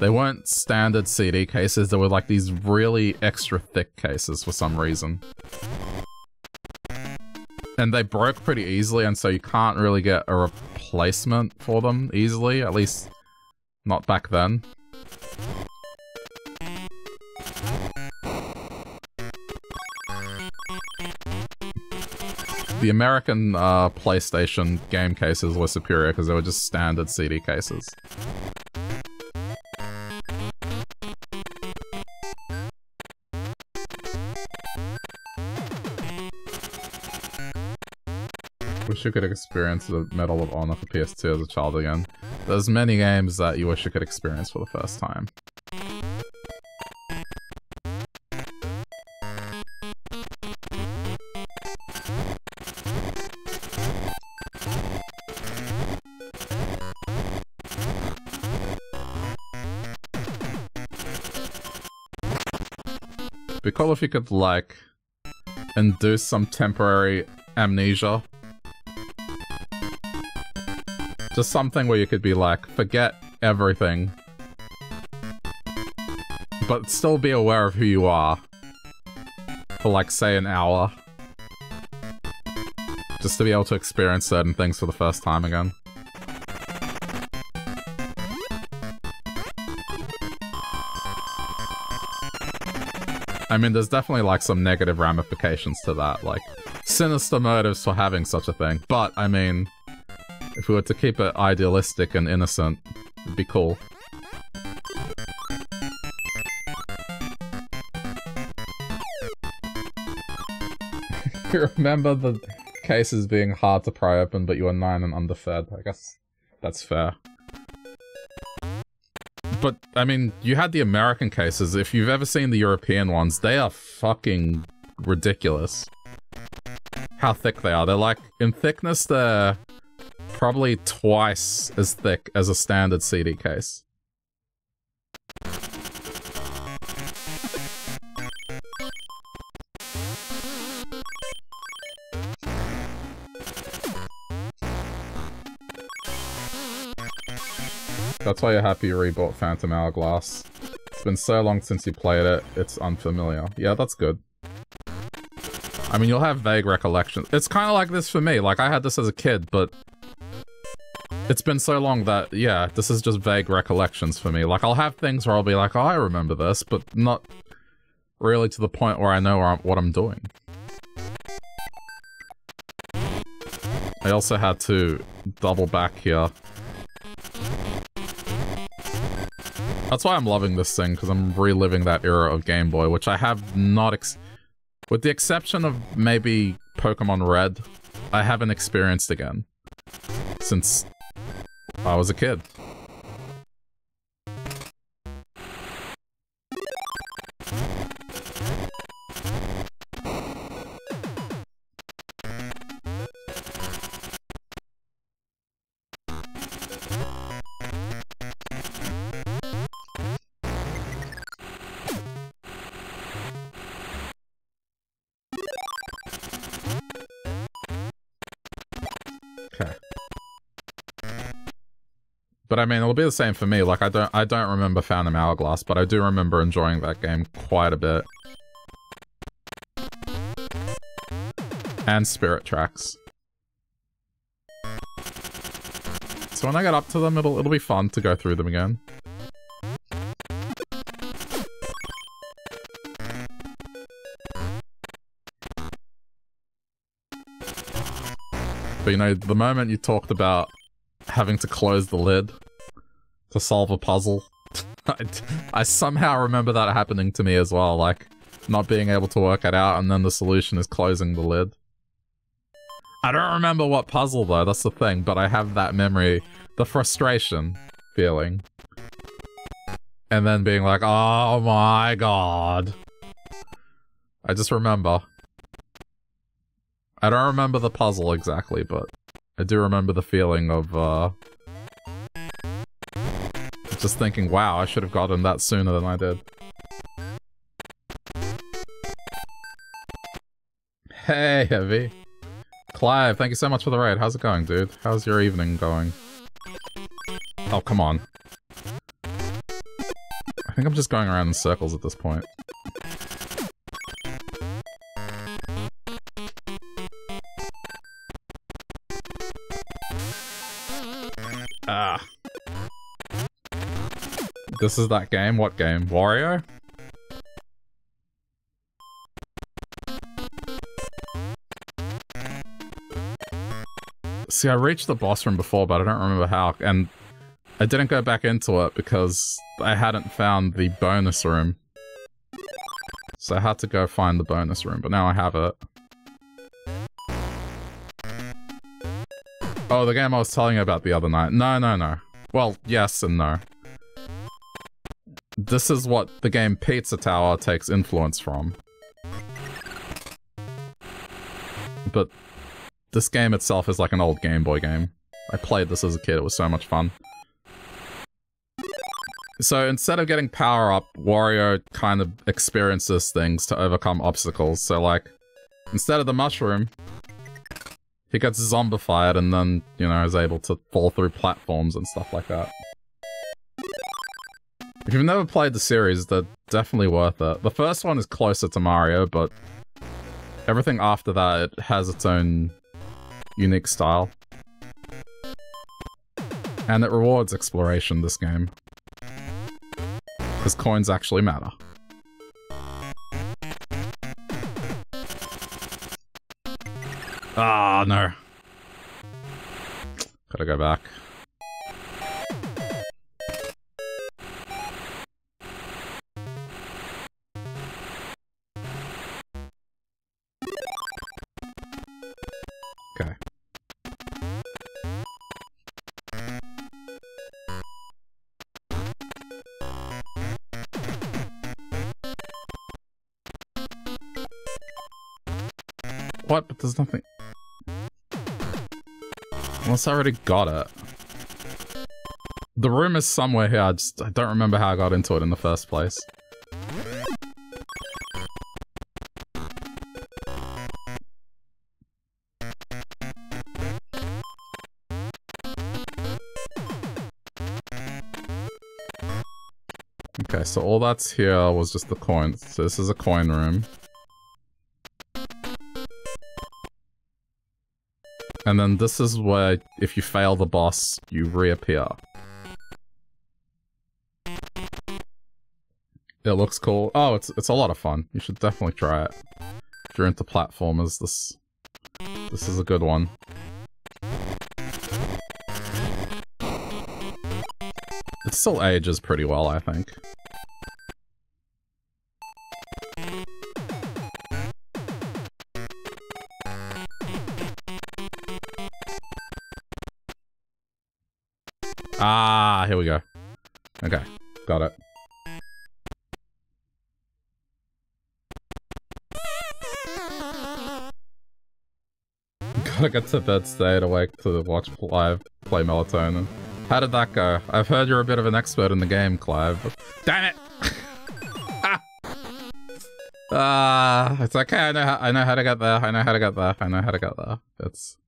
They weren't standard CD cases, they were like these really extra thick cases for some reason. And they broke pretty easily, and so you can't really get a replacement for them easily, at least not back then. The American uh, PlayStation game cases were superior because they were just standard CD cases. Wish you could experience the Medal of Honor for PS2 as a child again. There's many games that you wish you could experience for the first time. Cool if you could, like, induce some temporary amnesia. Just something where you could be like, forget everything. But still be aware of who you are. For like, say, an hour. Just to be able to experience certain things for the first time again. I mean, there's definitely like some negative ramifications to that, like sinister motives for having such a thing. But, I mean, if we were to keep it idealistic and innocent, it'd be cool. you remember the cases being hard to pry open, but you were 9 and underfed. I guess that's fair. But, I mean, you had the American cases. If you've ever seen the European ones, they are fucking ridiculous. How thick they are. They're like, in thickness, they're probably twice as thick as a standard CD case. That's why you're happy you rebought Phantom Hourglass. It's been so long since you played it, it's unfamiliar. Yeah, that's good. I mean, you'll have vague recollections. It's kind of like this for me. Like, I had this as a kid, but... It's been so long that, yeah, this is just vague recollections for me. Like, I'll have things where I'll be like, oh, I remember this, but not really to the point where I know I'm, what I'm doing. I also had to double back here That's why I'm loving this thing, because I'm reliving that era of Game Boy, which I have not With the exception of maybe Pokemon Red, I haven't experienced again. Since I was a kid. But I mean, it'll be the same for me. Like, I don't, I don't remember Phantom Hourglass, but I do remember enjoying that game quite a bit. And Spirit Tracks. So when I get up to them, it'll, it'll be fun to go through them again. But you know, the moment you talked about having to close the lid to solve a puzzle. I, I somehow remember that happening to me as well, like, not being able to work it out and then the solution is closing the lid. I don't remember what puzzle though, that's the thing, but I have that memory, the frustration feeling. And then being like, oh my god. I just remember. I don't remember the puzzle exactly, but I do remember the feeling of, uh... Just thinking, wow, I should have gotten that sooner than I did. Hey, Heavy. Clive, thank you so much for the raid. How's it going, dude? How's your evening going? Oh, come on. I think I'm just going around in circles at this point. This is that game? What game? Wario? See, I reached the boss room before, but I don't remember how, and I didn't go back into it because I hadn't found the bonus room. So I had to go find the bonus room, but now I have it. Oh, the game I was telling you about the other night. No, no, no. Well, yes and no. This is what the game Pizza Tower takes influence from. But this game itself is like an old Game Boy game. I played this as a kid, it was so much fun. So instead of getting power up, Wario kind of experiences things to overcome obstacles. So like, instead of the mushroom, he gets zombified and then, you know, is able to fall through platforms and stuff like that. If you've never played the series, they're definitely worth it. The first one is closer to Mario, but everything after that, it has its own unique style. And it rewards exploration, this game. Because coins actually matter. Ah, oh, no. Gotta go back. There's nothing... Unless I already got it. The room is somewhere here, I just I don't remember how I got into it in the first place. Okay, so all that's here was just the coins. So this is a coin room. And then this is where, if you fail the boss, you reappear. It looks cool. Oh, it's it's a lot of fun. You should definitely try it. If you're into platformers, this this is a good one. It still ages pretty well, I think. Here we go. Okay, got it. Gotta get to bed, stay awake to watch live play Melatonin. How did that go? I've heard you're a bit of an expert in the game, Clive. Damn it! Ah, uh, it's okay. I know. How, I know how to get there. I know how to get there. I know how to get there. It's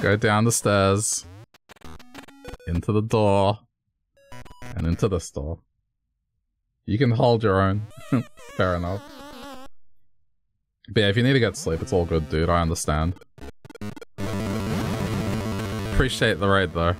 go down the stairs into the door, and into the store. You can hold your own. Fair enough. But yeah, if you need to get sleep, it's all good, dude. I understand. Appreciate the raid, though.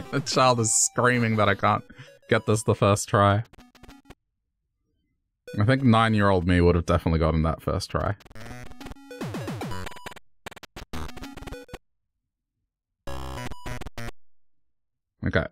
the child is screaming that I can't get this the first try. I think nine-year-old me would have definitely gotten that first try. Okay.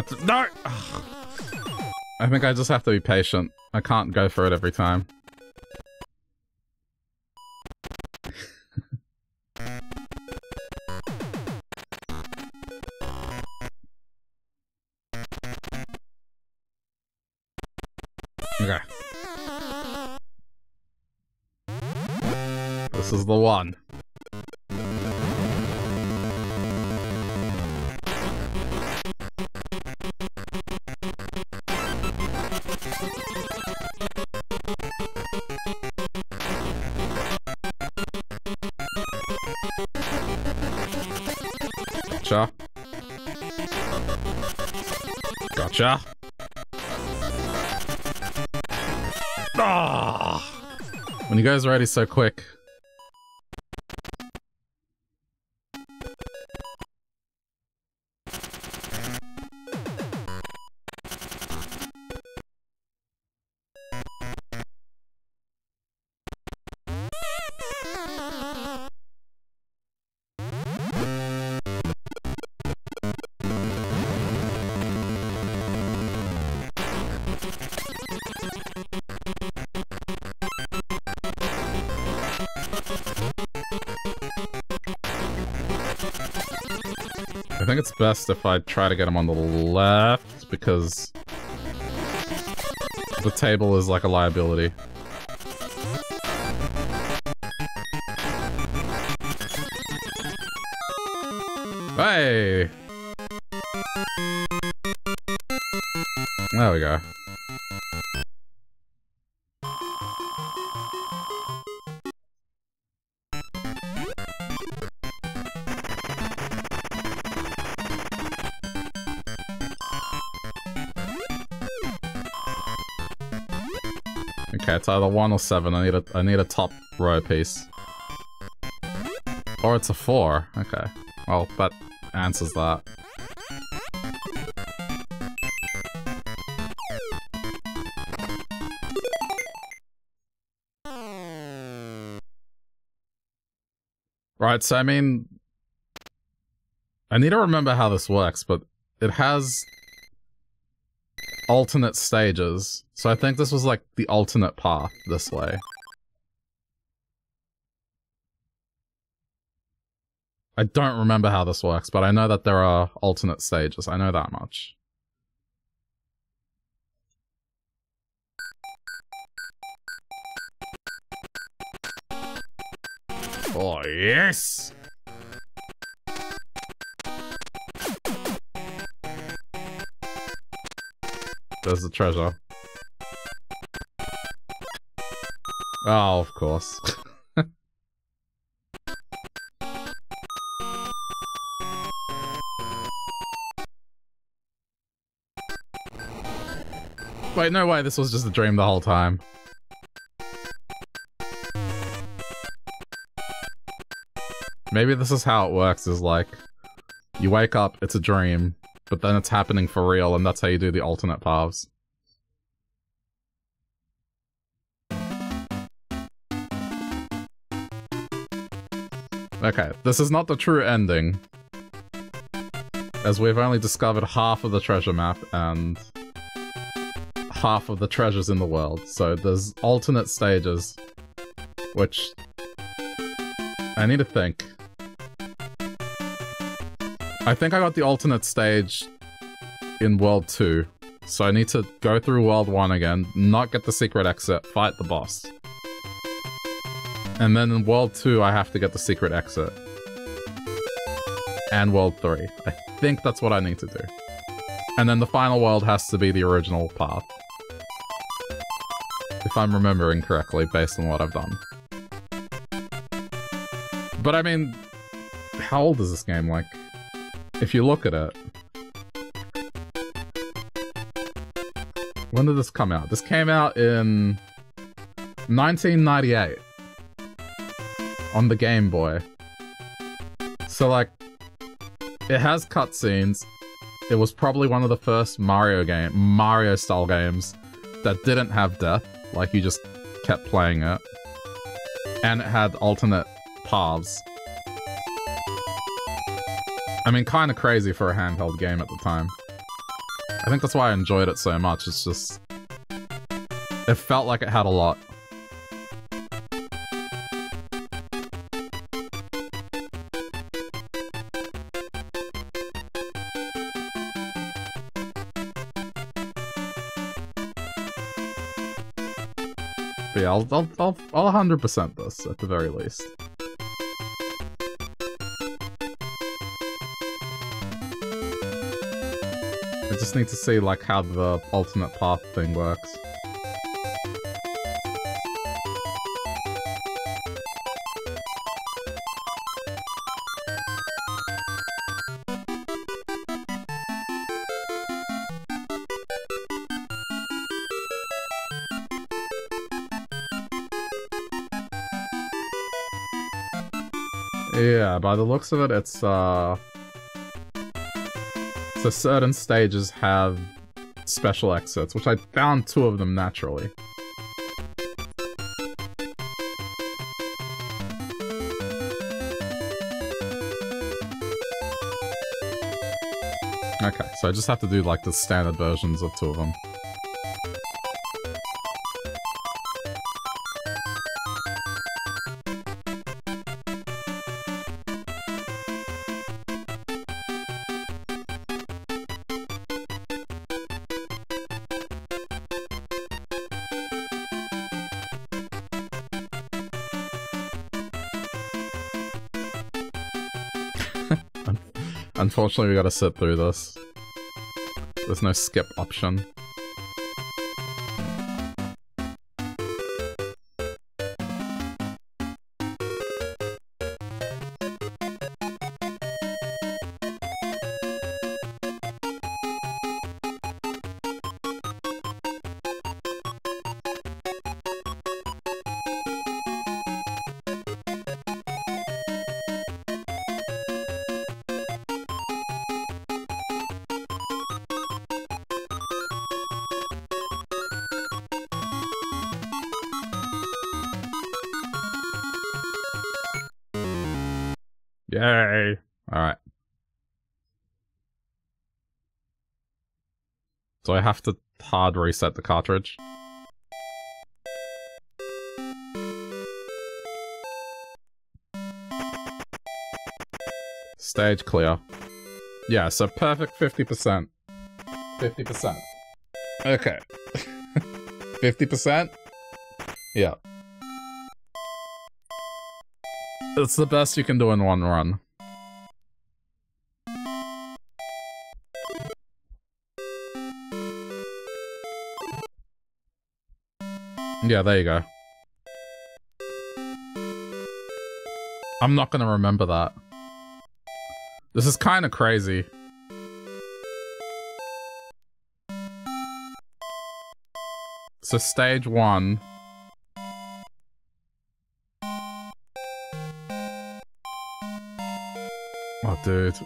Have to- No! I think I just have to be patient. I can't go for it every time. okay. This is the one. Gotcha. Ah! When you guys are ready so quick. Best if I try to get him on the left, because the table is like a liability. Hey! There we go. Either one or seven. I need a I need a top row piece. Or it's a four. Okay. Well, that answers that. Right, so I mean... I need to remember how this works, but it has alternate stages. So I think this was like the alternate path this way. I don't remember how this works, but I know that there are alternate stages. I know that much. Oh, yes! There's the treasure. Oh, of course. Wait, no way, this was just a dream the whole time. Maybe this is how it works, is like, you wake up, it's a dream, but then it's happening for real, and that's how you do the alternate paths. Okay, this is not the true ending. As we've only discovered half of the treasure map and half of the treasures in the world. So there's alternate stages, which I need to think. I think I got the alternate stage in World 2. So I need to go through World 1 again, not get the secret exit, fight the boss. And then in World 2, I have to get the secret exit. And World 3. I think that's what I need to do. And then the final world has to be the original path. If I'm remembering correctly, based on what I've done. But I mean, how old is this game? Like, if you look at it... When did this come out? This came out in 1998 on the Game Boy. So like, it has cutscenes. It was probably one of the first Mario game, Mario style games that didn't have death. Like you just kept playing it, and it had alternate paths. I mean, kind of crazy for a handheld game at the time. I think that's why I enjoyed it so much. It's just... It felt like it had a lot. But yeah, I'll, I'll, I'll, I'll 100% this, at the very least. Just need to see, like, how the alternate path thing works. Yeah, by the looks of it, it's, uh... So certain stages have special exits, which I found two of them naturally. Okay, so I just have to do like the standard versions of two of them. Unfortunately, we gotta sit through this. There's no skip option. I have to hard reset the cartridge? Stage clear. Yeah, so perfect 50%. 50%. Okay. 50%? Yeah. It's the best you can do in one run. Yeah, there you go. I'm not gonna remember that. This is kind of crazy. So stage one Oh, dude.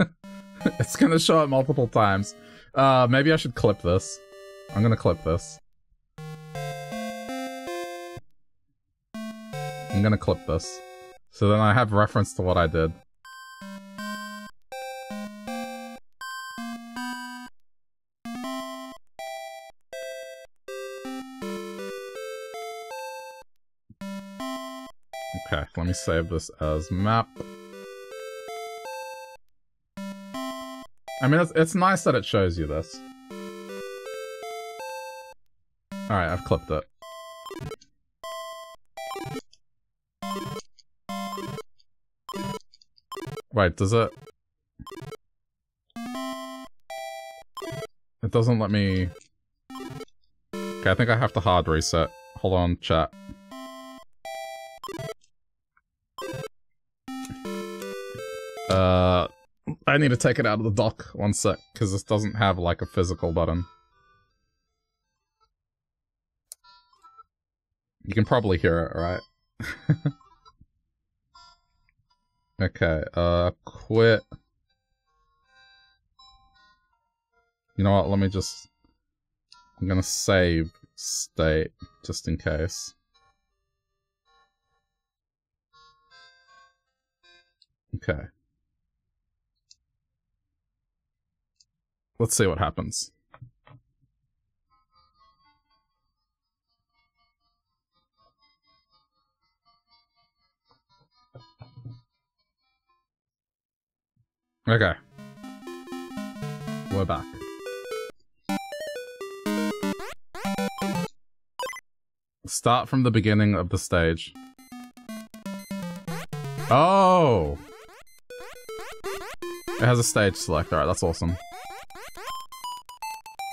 it's gonna show up multiple times. Uh, maybe I should clip this. I'm gonna clip this. Gonna clip this. So then I have reference to what I did. Okay, let me save this as map. I mean, it's, it's nice that it shows you this. Alright, I've clipped it. Wait, does it... It doesn't let me... Okay, I think I have to hard reset. Hold on, chat. Uh... I need to take it out of the dock one sec, because this doesn't have like a physical button. You can probably hear it, right? Okay, uh, quit. You know what, let me just... I'm gonna save state, just in case. Okay. Let's see what happens. Okay. We're back. Start from the beginning of the stage. Oh! It has a stage select. Alright, that's awesome.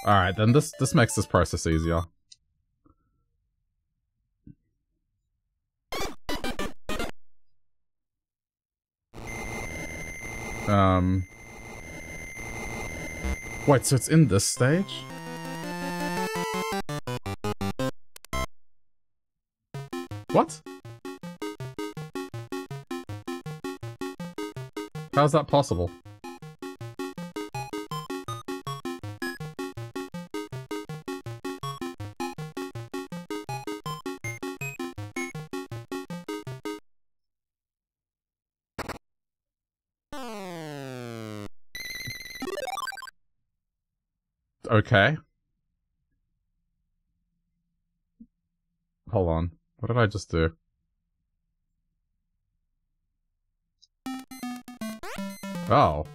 Alright, then this, this makes this process easier. Um... Wait, so it's in this stage? What? How's that possible? Okay. Hold on. What did I just do? Oh.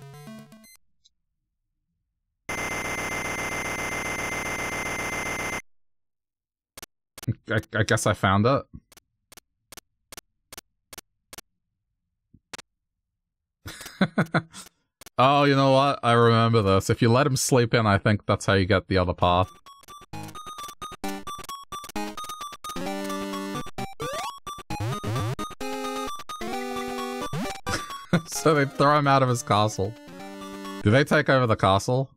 I, I guess I found it. oh, you know what? I remember this. If you let him sleep in, I think that's how you get the other path. so they throw him out of his castle. Do they take over the castle?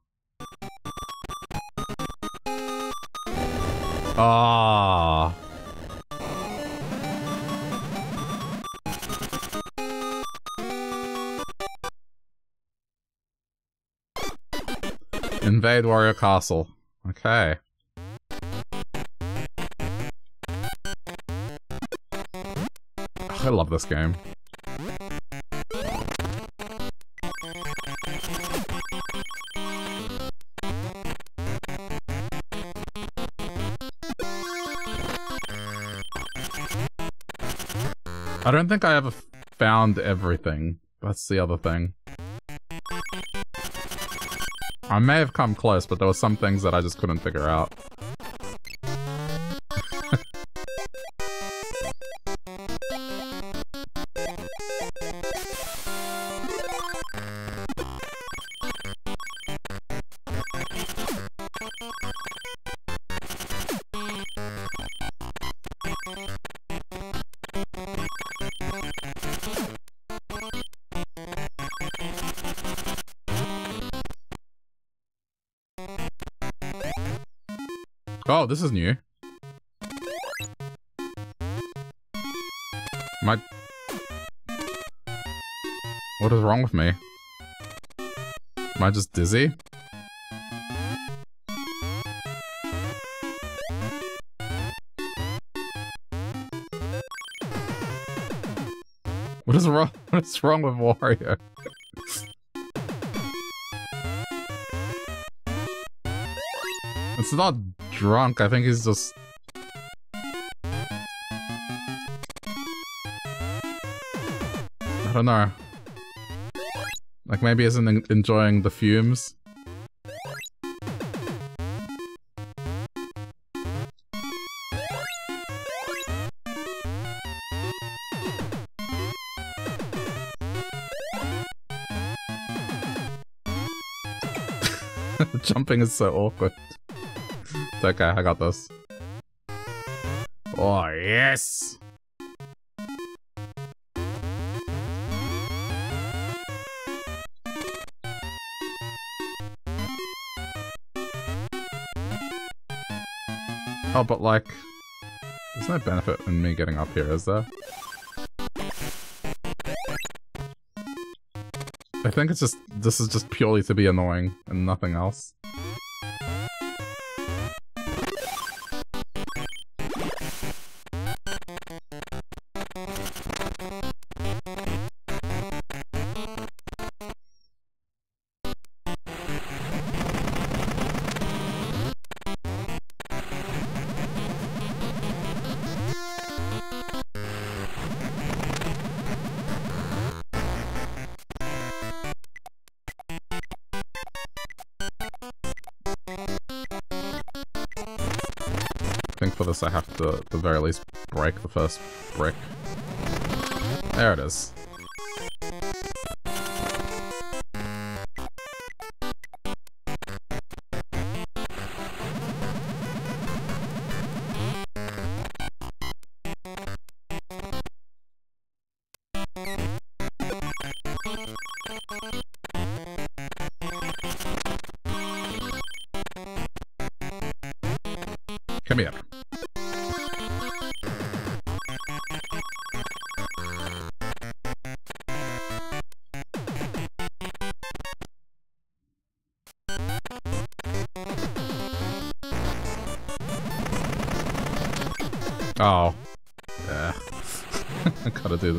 Ah. Invade Wario Castle. Okay. I love this game. I don't think I ever found everything. That's the other thing. I may have come close, but there were some things that I just couldn't figure out. This is new. My... What is wrong with me? Am I just dizzy? What is wrong? What is wrong with Wario? it's not drunk. I think he's just... I don't know. Like maybe isn't enjoying the fumes. Jumping is so awkward. Okay, I got this. Oh, yes! Oh, but like... There's no benefit in me getting up here, is there? I think it's just... This is just purely to be annoying, and nothing else. I have to, at the very least, break the first brick. There it is.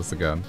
This again.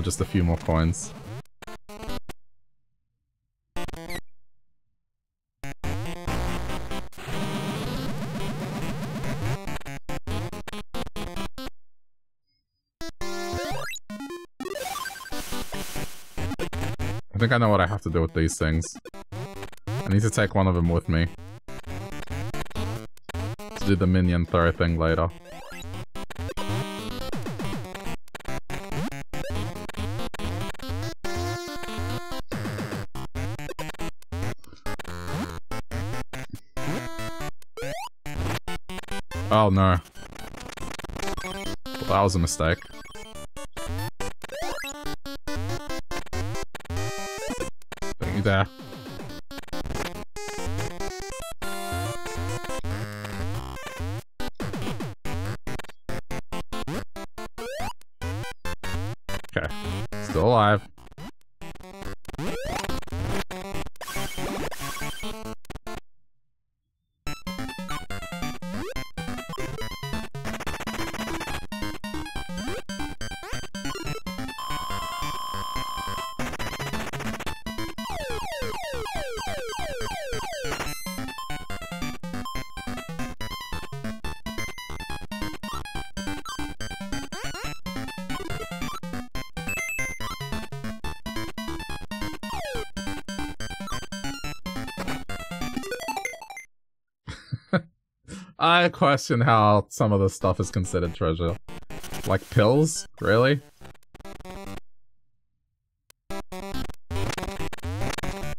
For just a few more coins. I think I know what I have to do with these things. I need to take one of them with me. To do the minion throw thing later. Was a mistake. I question how some of this stuff is considered treasure. Like pills? Really?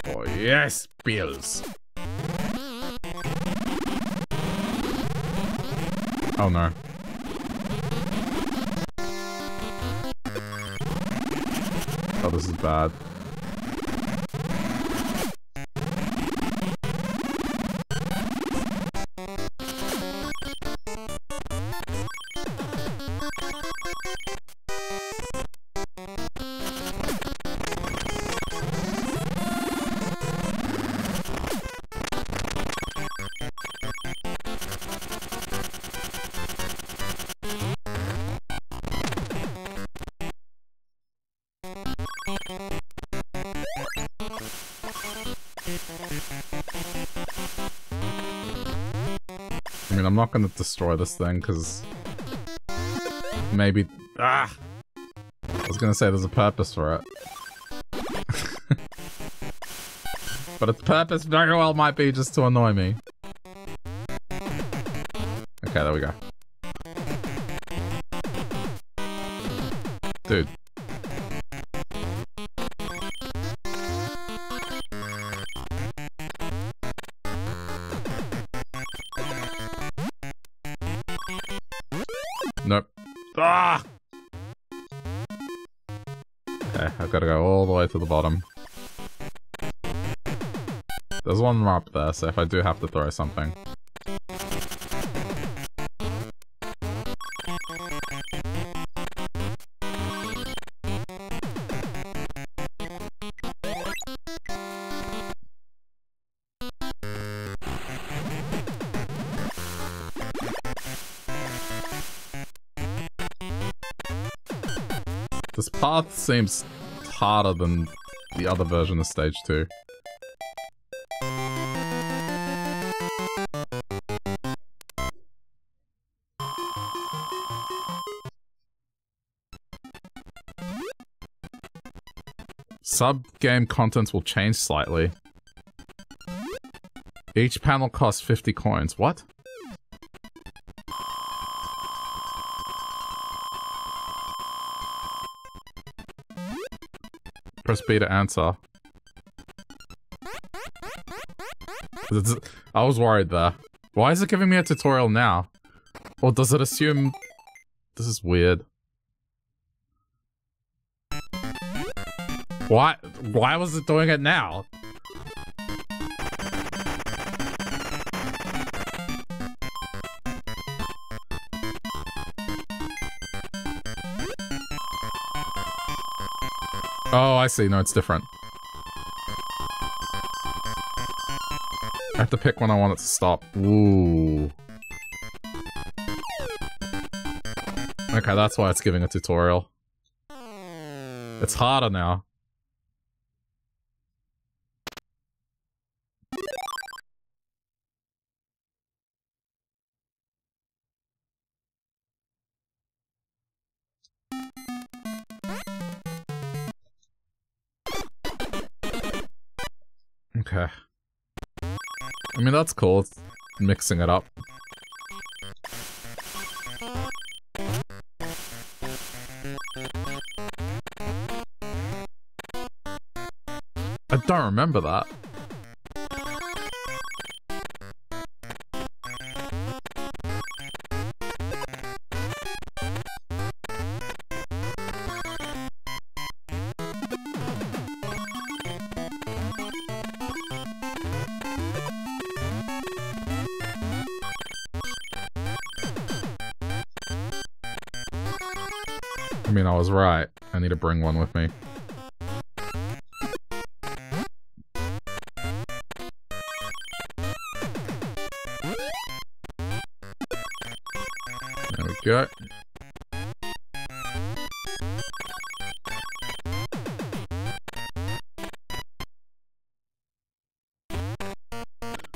Oh yes, pills. Oh no. Not gonna destroy this thing, because... Maybe... Ah! I was gonna say there's a purpose for it. but its purpose very well might be just to annoy me. Okay, there we go. There, so if I do have to throw something. This path seems harder than the other version of stage 2. Sub-game contents will change slightly. Each panel costs 50 coins. What? Press B to answer. I was worried there. Why is it giving me a tutorial now? Or does it assume... This is weird. Why? Why was it doing it now? Oh, I see. No, it's different. I have to pick when I want it to stop. Ooh. Okay, that's why it's giving a tutorial. It's harder now. Okay. I mean, that's cool. It's mixing it up. I don't remember that. Right. I need to bring one with me. There we go.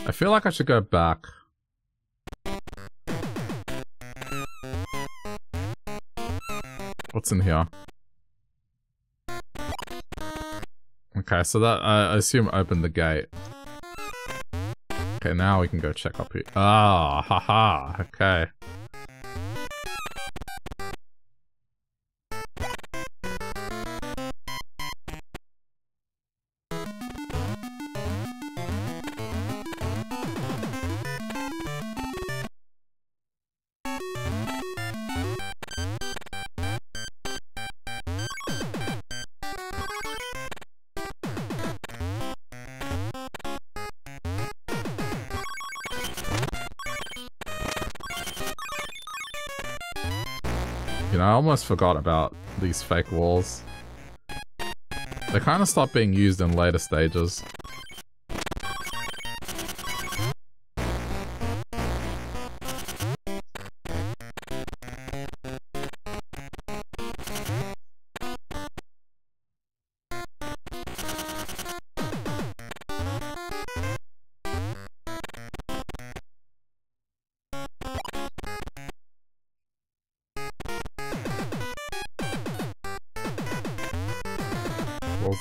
I feel like I should go back. In here? Okay, so that, uh, I assume opened the gate. Okay, now we can go check up here. Ah, haha, okay. Almost forgot about these fake walls. They kind of stopped being used in later stages.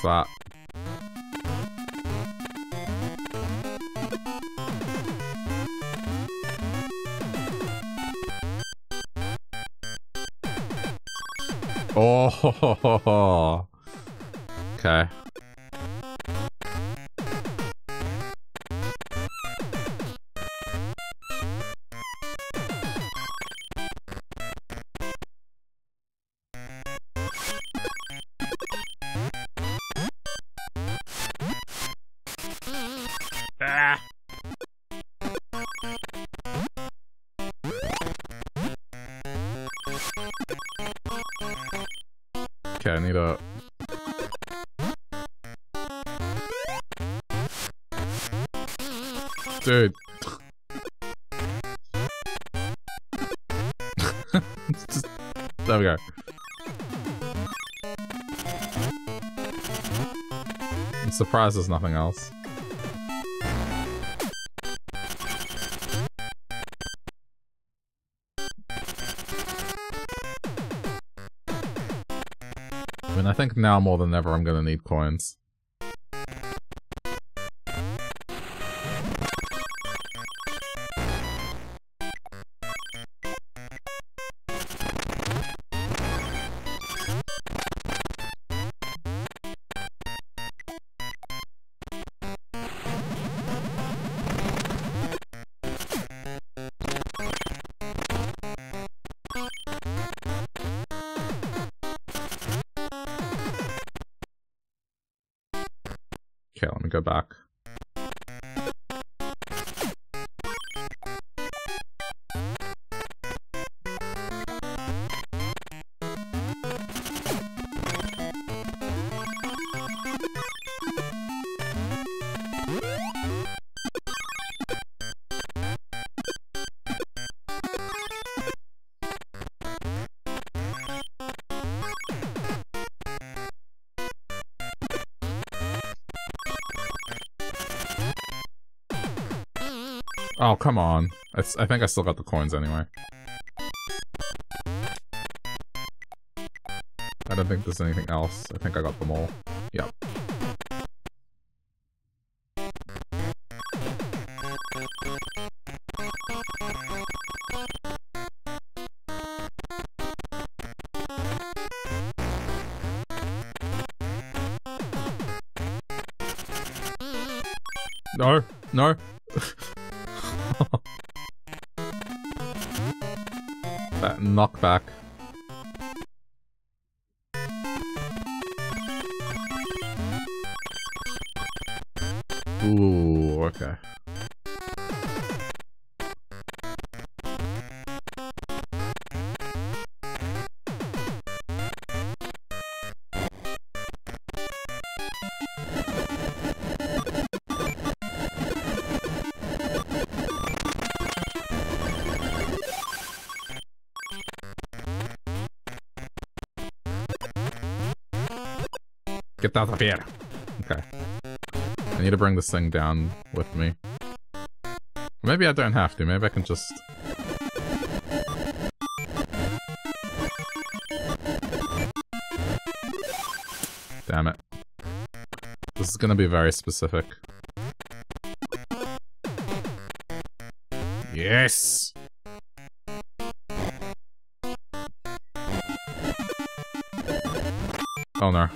That? Oh. Okay, surprised there's nothing else. I mean, I think now more than ever I'm gonna need coins. Come on. I, I think I still got the coins anyway. I don't think there's anything else. I think I got them all. Yep. No, no. knockback. Ooh, okay. Of here. Okay. I need to bring this thing down with me. Maybe I don't have to. Maybe I can just... Damn it. This is gonna be very specific. Yes! Oh no.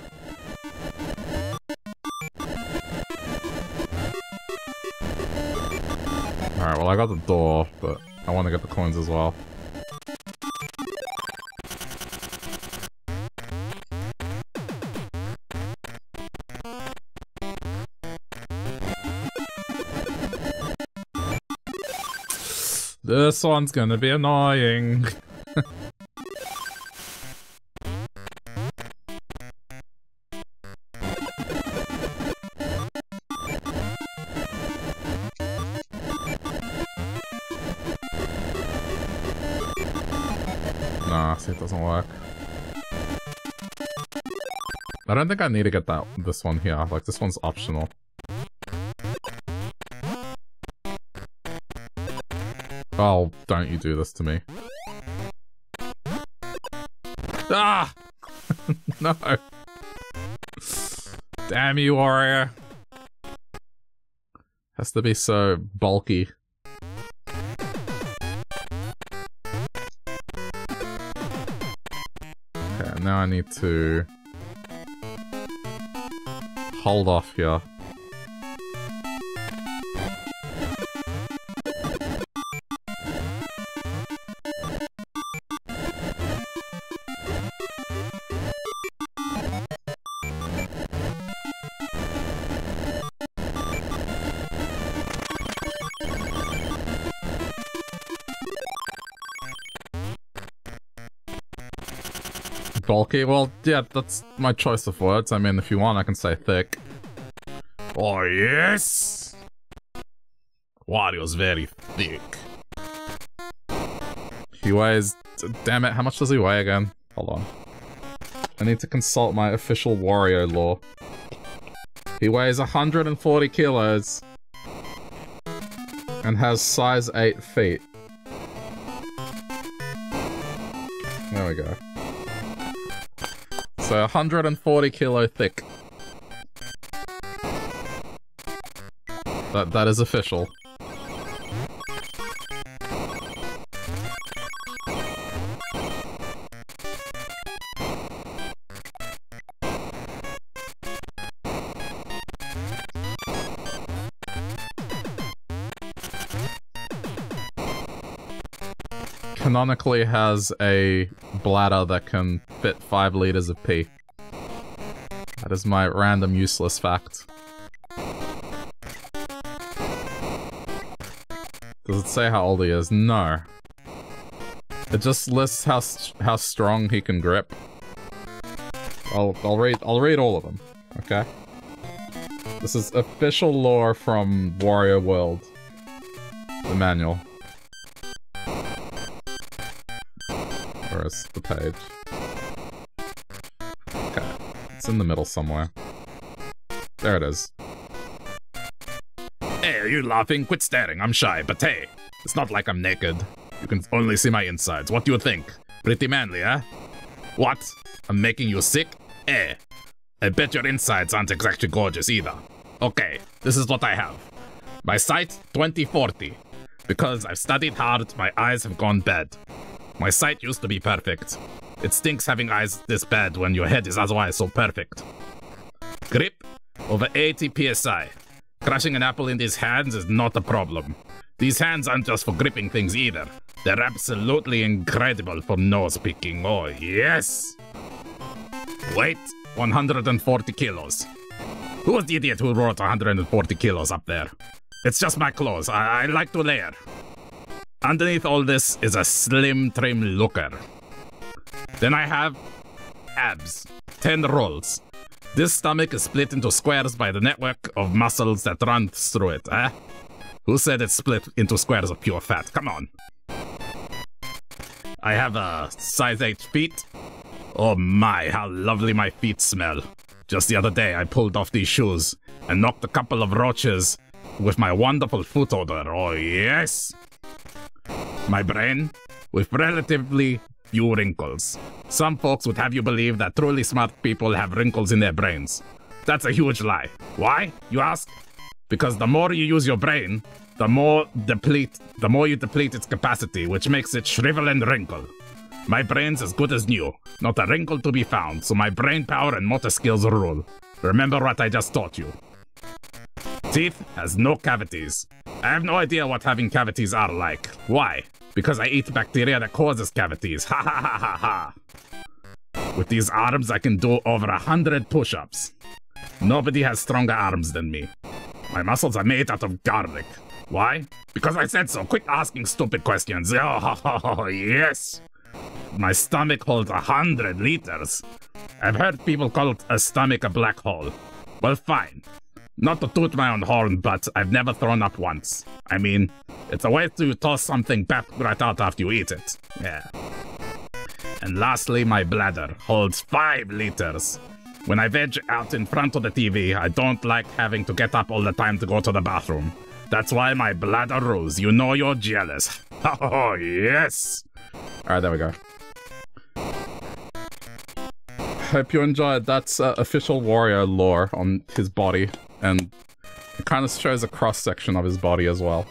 I got the door, but I want to get the coins as well. This one's gonna be annoying. Think I need to get that this one here. Like, this one's optional. Oh, don't you do this to me. Ah! no! Damn you, Wario! Has to be so bulky. Okay, now I need to hold off here. Bulky? Well, yeah, that's my choice of words. I mean, if you want, I can say thick. Oh, yes! Wario's very thick. He weighs... Damn it, how much does he weigh again? Hold on. I need to consult my official Wario lore. He weighs 140 kilos and has size 8 feet. There we go. So 140 kilo thick. That that is official. Canonically has a bladder that can fit 5 liters of pee. That is my random useless fact. Does it say how old he is? No. It just lists how how strong he can grip. I'll I'll read I'll read all of them. Okay. This is official lore from Wario World. The manual. The page? Okay. It's in the middle somewhere. There it is. Hey, are you laughing? Quit staring. I'm shy, but hey, it's not like I'm naked. You can only see my insides. What do you think? Pretty manly, huh? What? I'm making you sick? Eh. I bet your insides aren't exactly gorgeous either. Okay, this is what I have. My sight, 2040. Because I've studied hard, my eyes have gone bad. My sight used to be perfect. It stinks having eyes this bad when your head is otherwise so perfect. Grip, over 80 psi. Crushing an apple in these hands is not a problem. These hands aren't just for gripping things either. They're absolutely incredible for nose picking. Oh, yes! Weight, 140 kilos. Who was the idiot who wrote 140 kilos up there? It's just my clothes. I, I like to layer. Underneath all this is a slim, trim looker. Then I have abs, 10 rolls. This stomach is split into squares by the network of muscles that run through it, eh? Who said it's split into squares of pure fat? Come on. I have a size 8 feet. Oh my, how lovely my feet smell. Just the other day I pulled off these shoes and knocked a couple of roaches with my wonderful foot odor. Oh yes! My brain, with relatively few wrinkles. Some folks would have you believe that truly smart people have wrinkles in their brains. That's a huge lie. Why, you ask? Because the more you use your brain, the more deplete the more you deplete its capacity, which makes it shrivel and wrinkle. My brain's as good as new, not a wrinkle to be found, so my brain power and motor skills rule. Remember what I just taught you. Teeth has no cavities. I have no idea what having cavities are like. Why? Because I eat bacteria that causes cavities. Ha ha ha ha ha. With these arms, I can do over a hundred push-ups. Nobody has stronger arms than me. My muscles are made out of garlic. Why? Because I said so. Quit asking stupid questions. Oh, yes. My stomach holds a hundred liters. I've heard people call a stomach a black hole. Well, fine. Not to toot my own horn, but I've never thrown up once. I mean, it's a way to toss something back right out after you eat it. Yeah. And lastly, my bladder holds 5 liters. When I veg out in front of the TV, I don't like having to get up all the time to go to the bathroom. That's why my bladder rules. You know you're jealous. Oh, yes! Alright, there we go. Hope you enjoyed. That's uh, official Wario lore on his body and it kind of shows a cross-section of his body as well.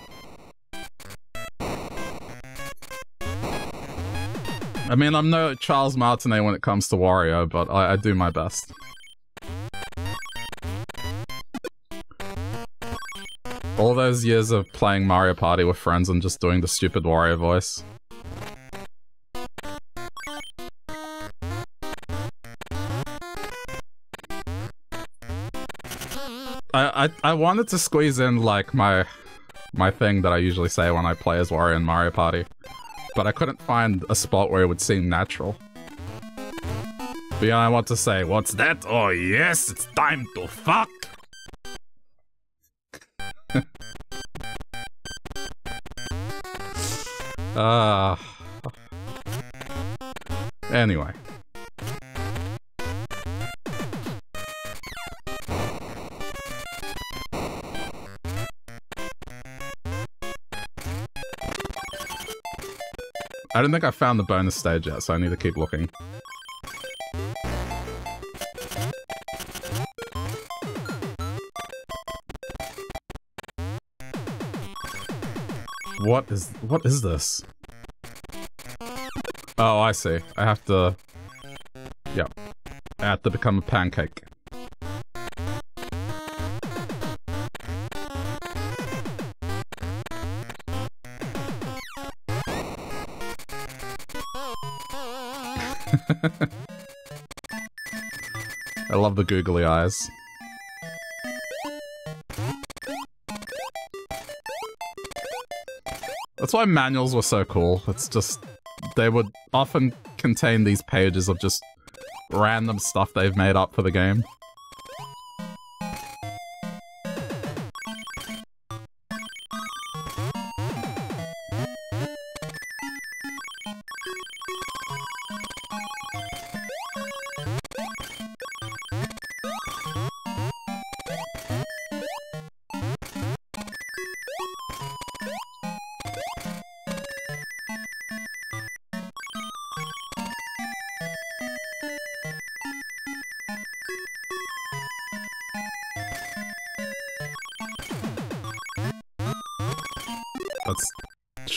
I mean, I'm no Charles Martinet when it comes to Wario, but I, I do my best. All those years of playing Mario Party with friends and just doing the stupid Wario voice. I, I, I wanted to squeeze in like my my thing that I usually say when I play as Wario in Mario Party, but I couldn't find a spot where it would seem natural. But yeah, I want to say, what's that? Oh yes, it's time to fuck! Ah. uh, anyway. I don't think I found the bonus stage yet, so I need to keep looking. What is what is this? Oh, I see. I have to... Yep. I have to become a pancake. I love the googly eyes. That's why manuals were so cool. It's just, they would often contain these pages of just random stuff they've made up for the game.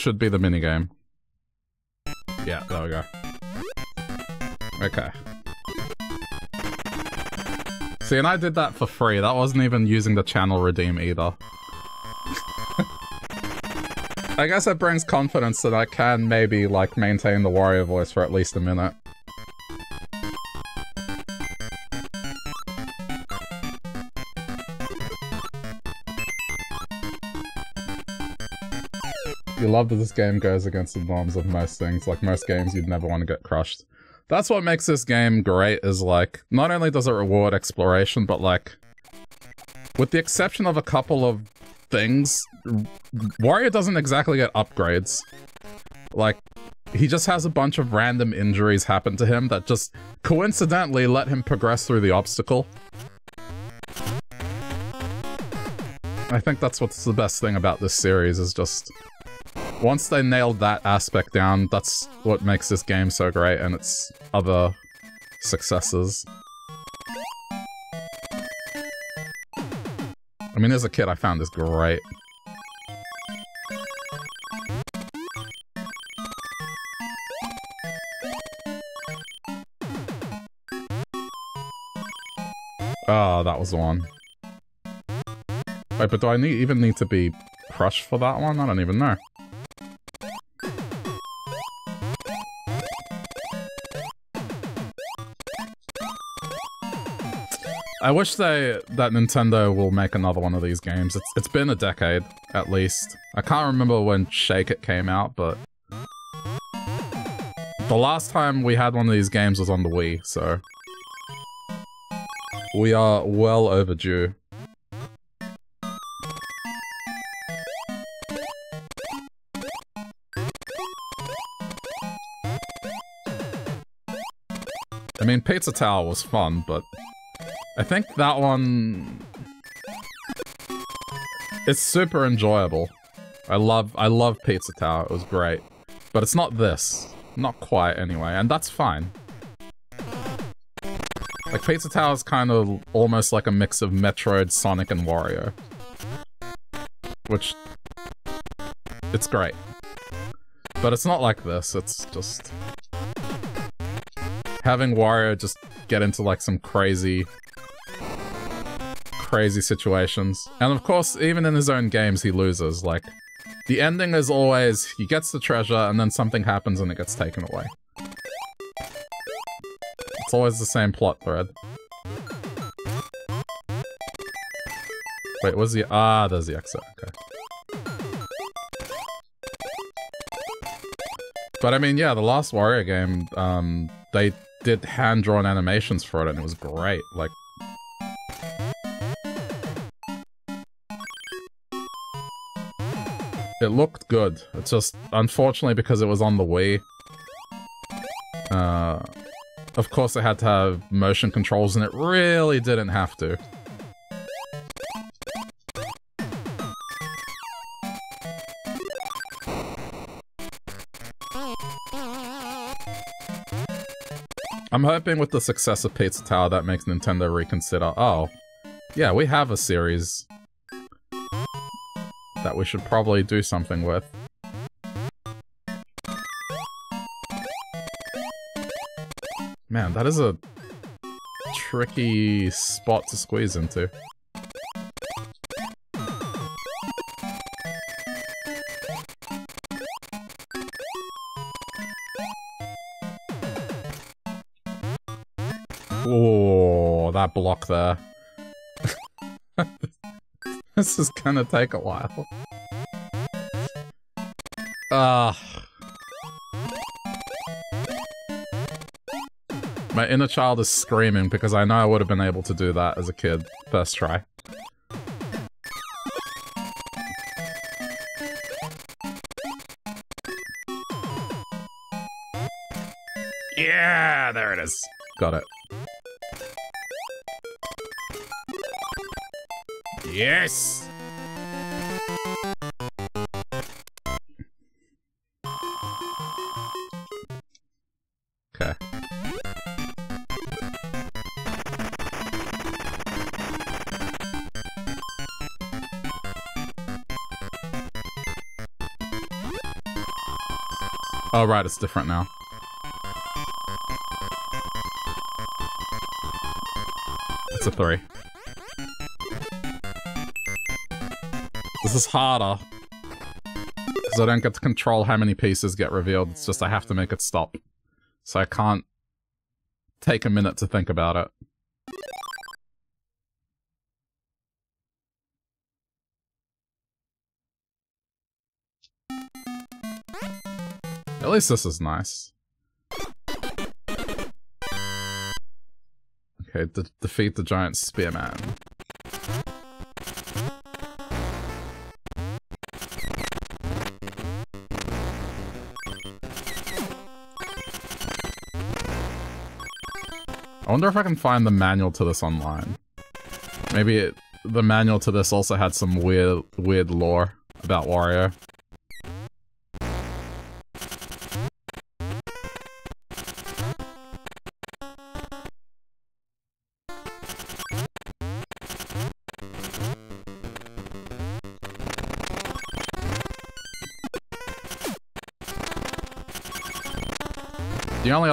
Should be the minigame. Yeah, there we go. Okay. See, and I did that for free. That wasn't even using the channel redeem either. I guess it brings confidence that I can maybe, like, maintain the Wario voice for at least a minute. Love that this game goes against the norms of most things. Like most games, you'd never want to get crushed. That's what makes this game great, is like, not only does it reward exploration, but like, with the exception of a couple of things, Wario doesn't exactly get upgrades. Like, he just has a bunch of random injuries happen to him that just coincidentally let him progress through the obstacle. I think that's what's the best thing about this series, is just once they nailed that aspect down, that's what makes this game so great and its other successes. I mean, as a kid, I found this great. Oh, that was the one. Wait, but do I need, even need to be crushed for that one? I don't even know. I wish they that Nintendo will make another one of these games. It's it's been a decade at least. I can't remember when Shake It came out, but the last time we had one of these games was on the Wii, so we are well overdue. I mean, Pizza Tower was fun, but I think that one... It's super enjoyable. I love I love Pizza Tower, it was great. But it's not this. Not quite, anyway, and that's fine. Like, Pizza Tower is kind of almost like a mix of Metroid, Sonic, and Wario. Which... It's great. But it's not like this, it's just... Having Wario just get into like some crazy crazy situations. And of course, even in his own games, he loses. Like, the ending is always, he gets the treasure, and then something happens and it gets taken away. It's always the same plot thread. Wait, was the- ah, there's the exit, okay. But I mean, yeah, the last Wario game, um, they did hand-drawn animations for it and it was great. Like, it looked good. It's just, unfortunately, because it was on the Wii, uh, of course it had to have motion controls and it really didn't have to. I'm hoping with the success of Pizza Tower that makes Nintendo reconsider. Oh, yeah, we have a series that we should probably do something with. Man, that is a tricky spot to squeeze into. Oh, that block there. this is gonna take a while. Ah. My inner child is screaming because I know I would have been able to do that as a kid. First try. Yeah, there it is. Got it. Yes! Okay. Oh, right, it's different now. It's a three. This is harder. Because I don't get to control how many pieces get revealed, it's just I have to make it stop. So I can't take a minute to think about it. At least this is nice. Okay, de defeat the giant spearman. Wonder if I can find the manual to this online. Maybe it, the manual to this also had some weird, weird lore about Wario.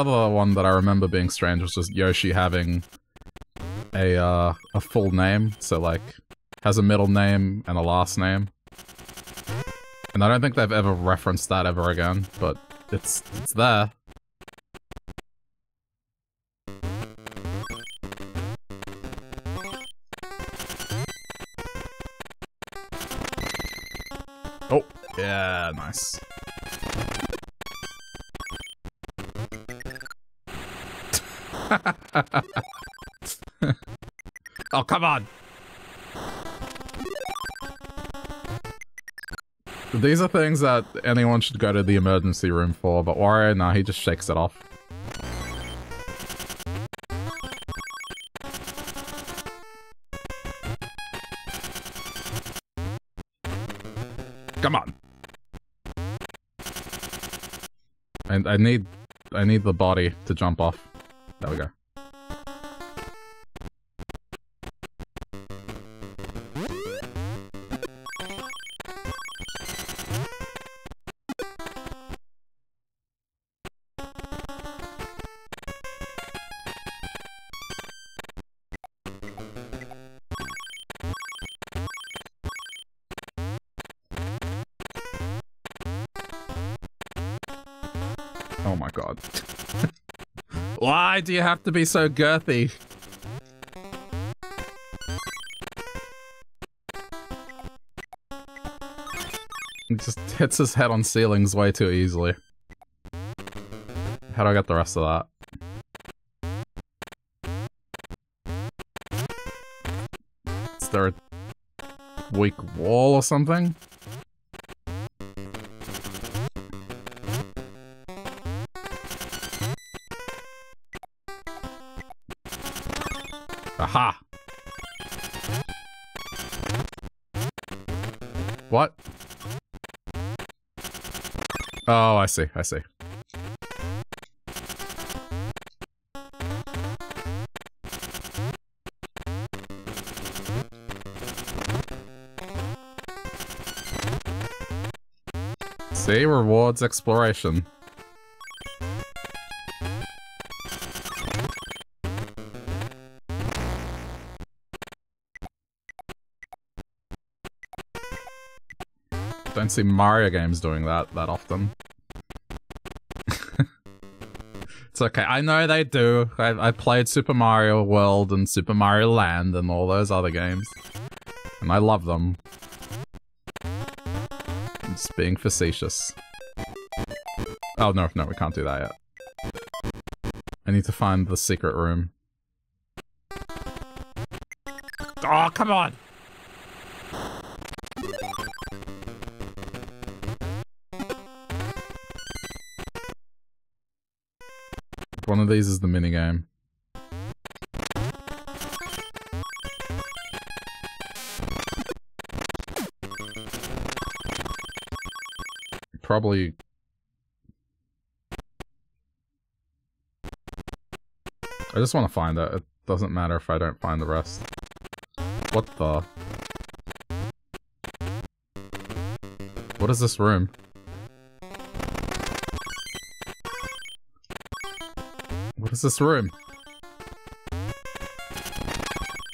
Other one that I remember being strange was just Yoshi having a uh, a full name, so like has a middle name and a last name. And I don't think they've ever referenced that ever again, but it's it's there. Oh, yeah, nice. Oh, come on! These are things that anyone should go to the emergency room for, but Wario, nah, he just shakes it off. Come on. And I need I need the body to jump off. There we go. do you have to be so girthy? He just hits his head on ceilings way too easily. How do I get the rest of that? Is there a weak wall or something? See, I see. See, rewards exploration. Don't see Mario games doing that that often. It's okay. I know they do. I, I played Super Mario World and Super Mario Land and all those other games. And I love them. I'm just being facetious. Oh, no, no, we can't do that yet. I need to find the secret room. Oh, come on! One of these is the minigame. Probably... I just want to find it. It doesn't matter if I don't find the rest. What the? What is this room? Is this room?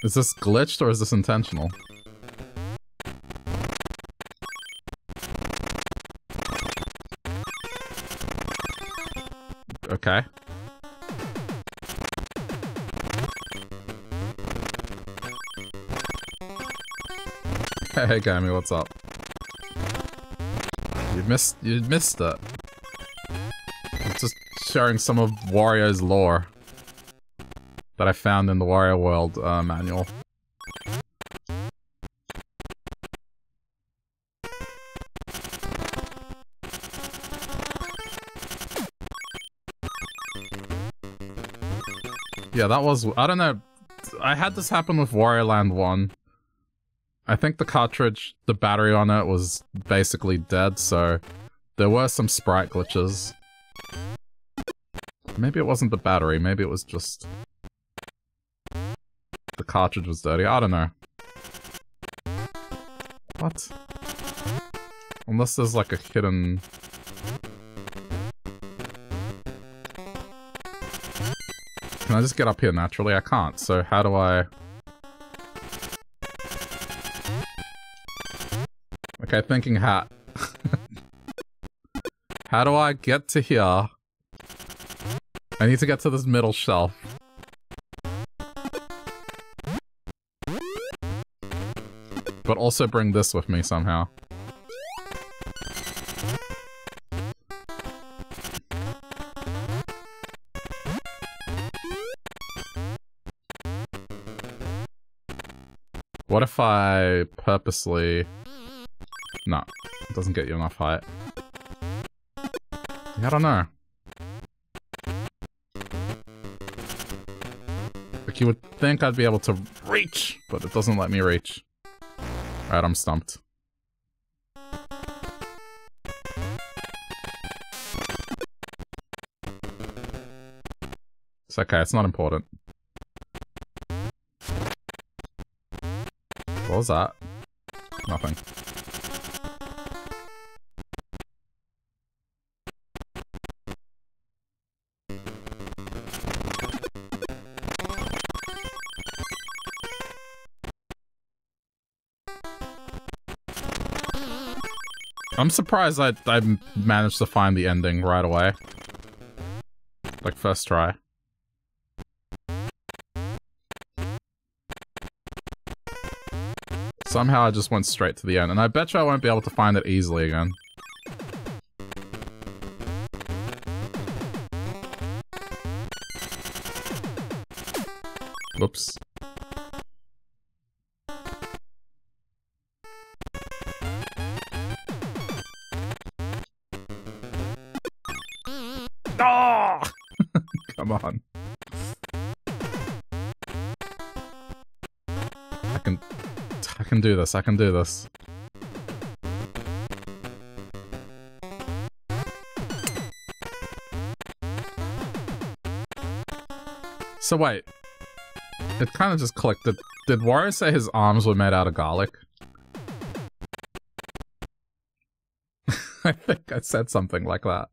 Is this glitched or is this intentional? Okay. Hey, Gammy, what's up? You missed- you missed it. Sharing some of Wario's lore that I found in the Wario World uh, manual. Yeah, that was- I don't know. I had this happen with Wario Land 1. I think the cartridge, the battery on it was basically dead, so there were some sprite glitches. Maybe it wasn't the battery, maybe it was just... The cartridge was dirty, I don't know. What? Unless there's like a hidden... Can I just get up here naturally? I can't, so how do I... Okay, thinking hat. how do I get to here? I need to get to this middle shelf. But also bring this with me somehow. What if I purposely... No, it doesn't get you enough height. I don't know. Like, you would think I'd be able to reach, but it doesn't let me reach. Alright, I'm stumped. It's okay, it's not important. What was that? Nothing. I'm surprised I, I managed to find the ending right away. Like, first try. Somehow I just went straight to the end, and I bet you I won't be able to find it easily again. Whoops. Do this, I can do this. So wait. It kind of just clicked. Did, did Wario say his arms were made out of garlic? I think I said something like that.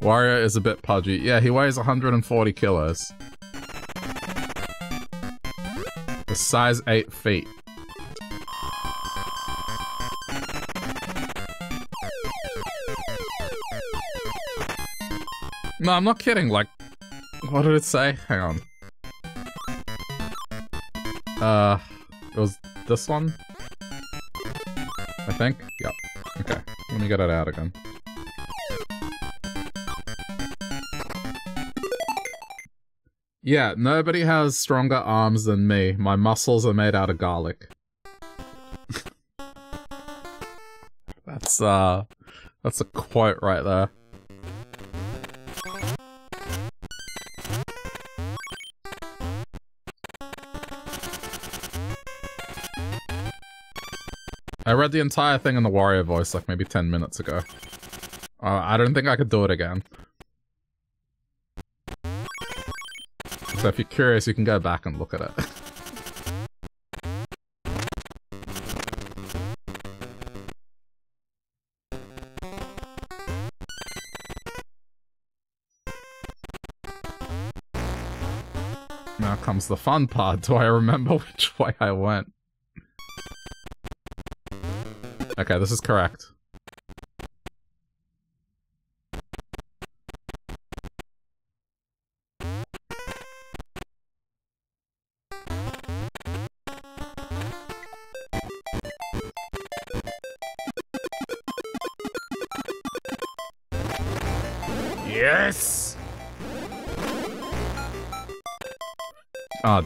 Wario is a bit pudgy. Yeah, he weighs 140 kilos. Size 8 feet. No, I'm not kidding. Like, what did it say? Hang on. Uh, it was this one? I think? Yep. Okay, let me get it out again. Yeah, nobody has stronger arms than me. My muscles are made out of garlic. that's, uh, that's a quote right there. I read the entire thing in the Wario voice like maybe 10 minutes ago. Uh, I don't think I could do it again. So if you're curious, you can go back and look at it. now comes the fun part. Do I remember which way I went? Okay, this is correct.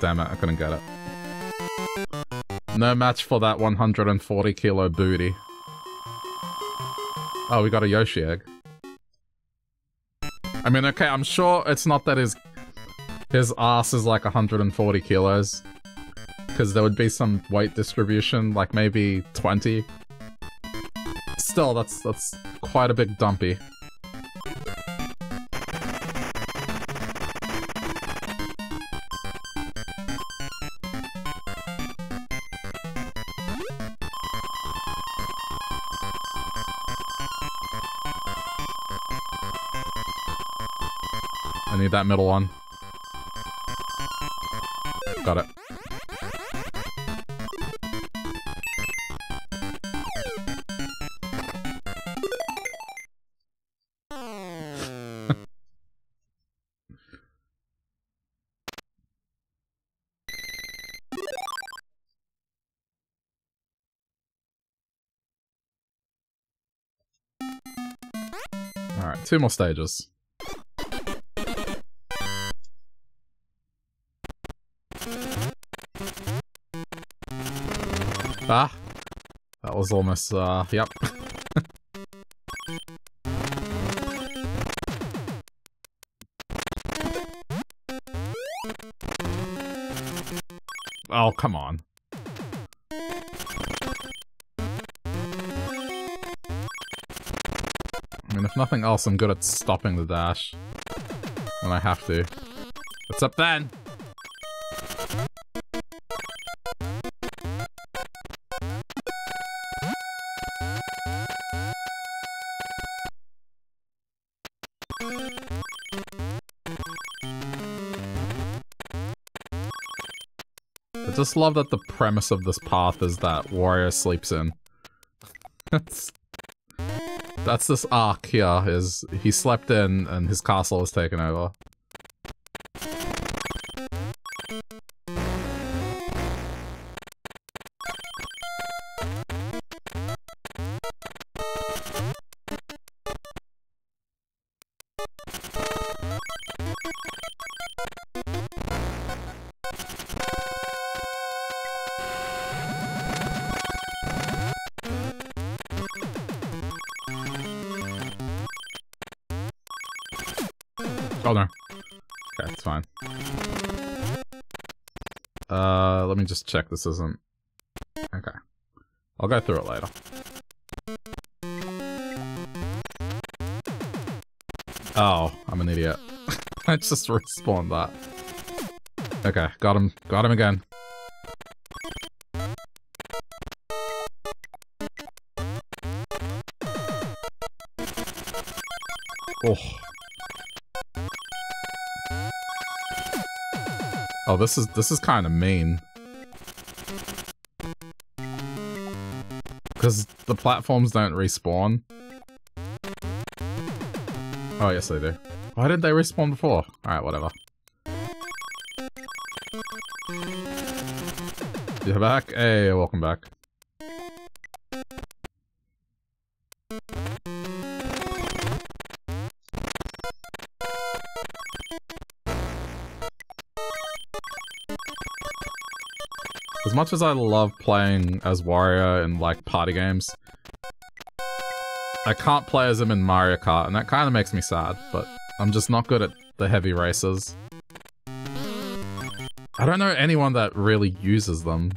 Damn it, I couldn't get it. No match for that 140 kilo booty. Oh, we got a Yoshi egg. I mean, okay, I'm sure it's not that his his ass is like 140 kilos. Because there would be some weight distribution, like maybe 20. Still, that's that's quite a big dumpy. Need that middle one. Got it. Alright, two more stages. Ah! That was almost, uh, yep. oh, come on. I mean, if nothing else, I'm good at stopping the dash. When I have to. What's up then? Just love that the premise of this path is that Wario sleeps in. that's, that's this arc here, is he slept in and his castle was taken over. Me just check this isn't... Okay. I'll go through it later. Oh, I'm an idiot. I just respawned that. Okay, got him. Got him again. Oh. Oh, this is this is kind of mean. The platforms don't respawn. Oh, yes they do. Why did they respawn before? Alright, whatever. You're back? Hey, welcome back. As much as I love playing as Wario in, like, party games, I can't play as him in Mario Kart, and that kind of makes me sad, but I'm just not good at the heavy races. I don't know anyone that really uses them.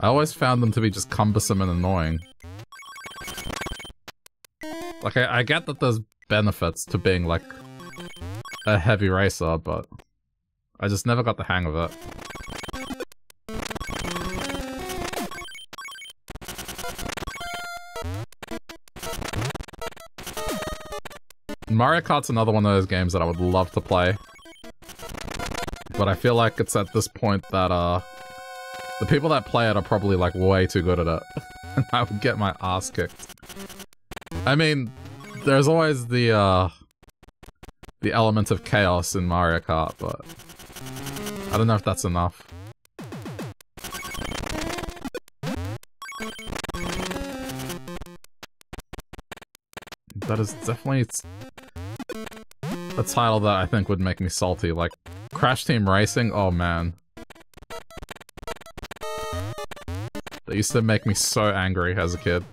I always found them to be just cumbersome and annoying. Like, I, I get that there's benefits to being, like, a heavy racer, but I just never got the hang of it. Mario Kart's another one of those games that I would love to play. But I feel like it's at this point that, uh, the people that play it are probably, like, way too good at it. and I would get my ass kicked. I mean, there's always the, uh, the element of chaos in Mario Kart, but I don't know if that's enough. That is definitely a title that I think would make me salty. Like, Crash Team Racing? Oh, man. That used to make me so angry as a kid.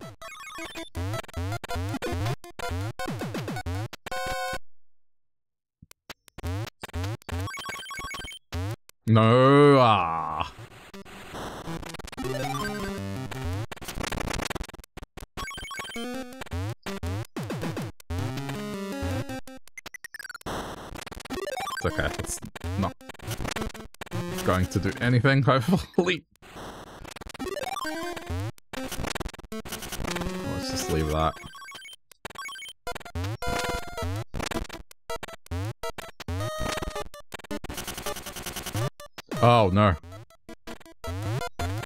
To do anything, hopefully. Let's just leave that. Oh, no.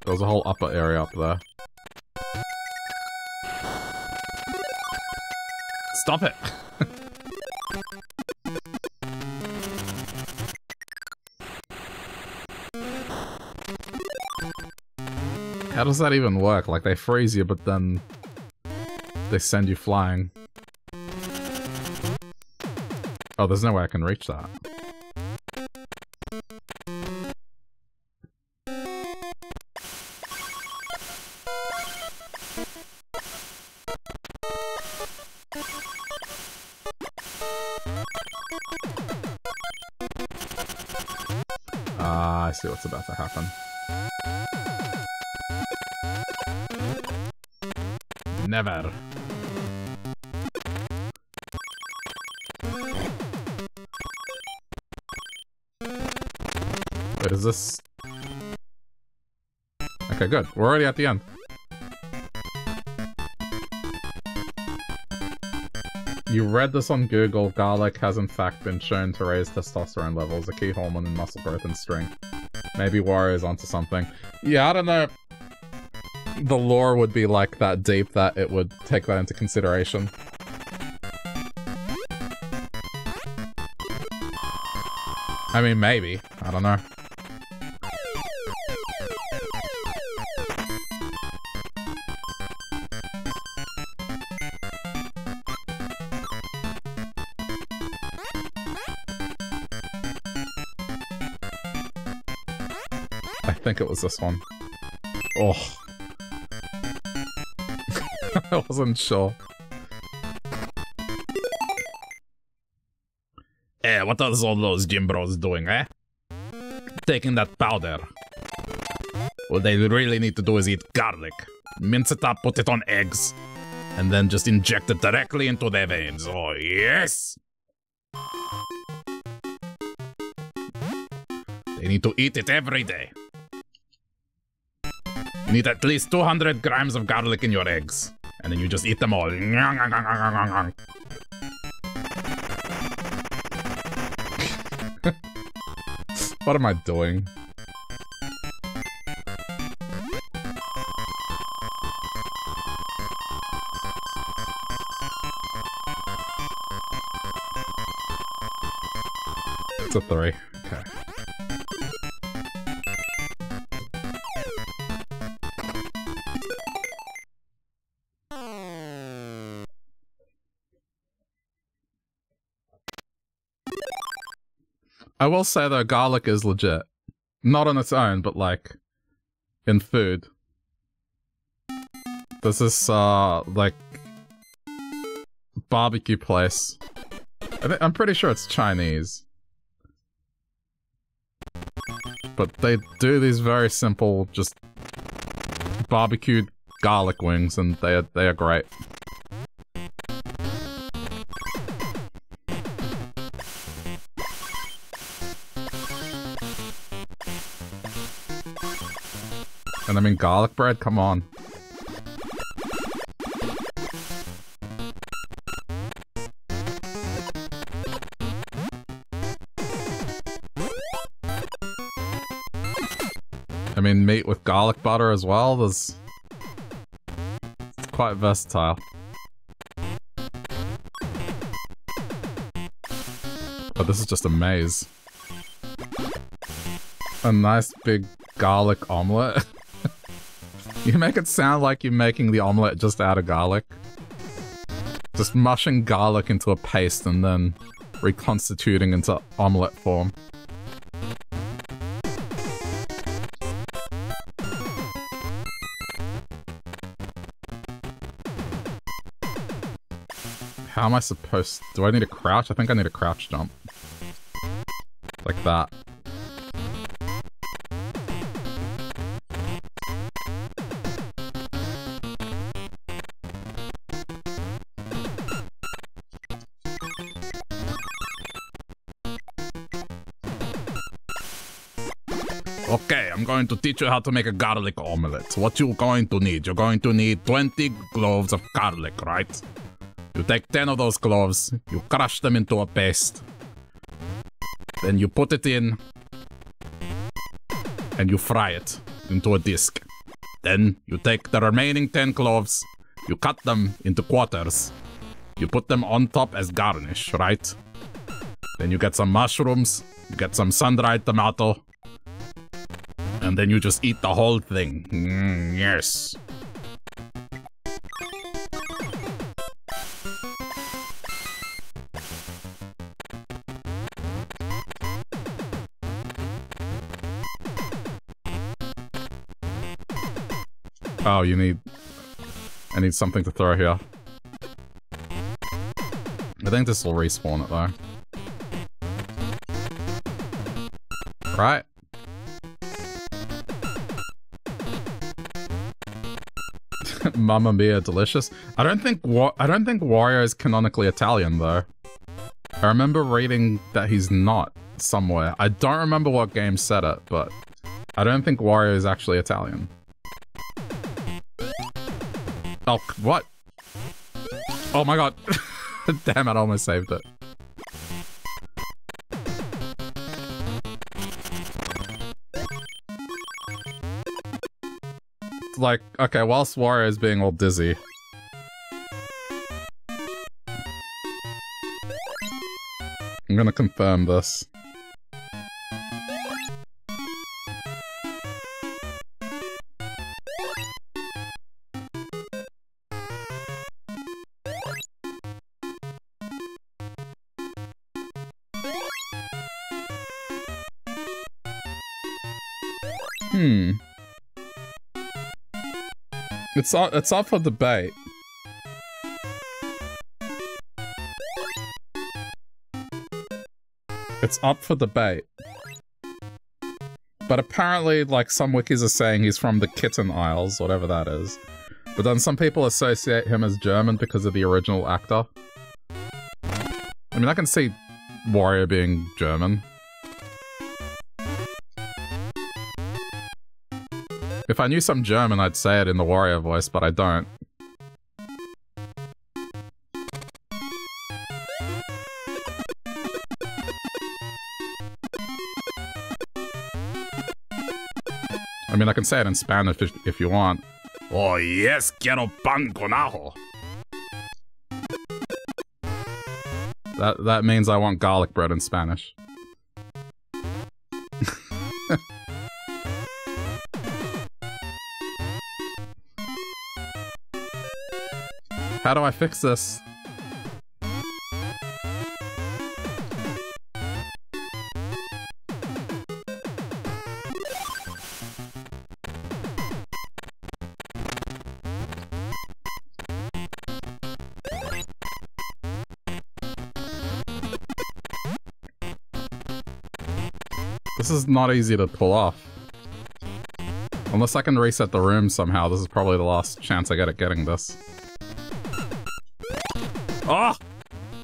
There's a whole upper area up there. Stop it! Does that even work? Like, they freeze you, but then they send you flying. Oh, there's no way I can reach that. Good. We're already at the end. You read this on Google. Garlic has in fact been shown to raise testosterone levels, a key hormone in muscle growth and strength. Maybe Wario's onto something. Yeah, I don't know. The lore would be like that deep that it would take that into consideration. I mean, maybe. I don't know. This one. Oh. I wasn't sure. Eh, what are all those gym bros doing, eh? Taking that powder. What they really need to do is eat garlic. Mince it up, put it on eggs, and then just inject it directly into their veins. Oh, yes! They need to eat it every day. You need at least 200 grams of garlic in your eggs. And then you just eat them all. what am I doing? It's a three. I will say though, garlic is legit. Not on its own, but like in food. There's this uh like barbecue place. I am pretty sure it's Chinese. But they do these very simple, just barbecued garlic wings, and they are, they are great. And I mean garlic bread, come on. I mean meat with garlic butter as well, there's... It's quite versatile. But this is just a maze. A nice big garlic omelette. You make it sound like you're making the omelette just out of garlic. Just mushing garlic into a paste and then reconstituting into omelette form. How am I supposed... Do I need to crouch? I think I need a crouch jump. Like that. Going to teach you how to make a garlic omelette. What you're going to need, you're going to need 20 cloves of garlic, right? You take 10 of those cloves, you crush them into a paste. Then you put it in and you fry it into a disc. Then you take the remaining 10 cloves, you cut them into quarters. You put them on top as garnish, right? Then you get some mushrooms, you get some sun-dried tomato, and then you just eat the whole thing. Mm, yes. Oh, you need... I need something to throw here. I think this will respawn it though. Mamma Mia, delicious. I don't think Wa I don't think Wario is canonically Italian though. I remember reading that he's not somewhere. I don't remember what game said it, but I don't think Wario is actually Italian. Oh, what? Oh my god. Damn it, I almost saved it. Like, okay, whilst Wario is being all dizzy. I'm gonna confirm this. It's up, it's up for debate. It's up for debate. But apparently, like, some wikis are saying he's from the Kitten Isles, whatever that is. But then some people associate him as German because of the original actor. I mean, I can see Wario being German. If I knew some German, I'd say it in the Wario voice, but I don't. I mean, I can say it in Spanish if, if you want. Oh yes, quiero pan con ajo. That that means I want garlic bread in Spanish. How do I fix this? This is not easy to pull off. Unless I can reset the room somehow, this is probably the last chance I get at getting this. Oh!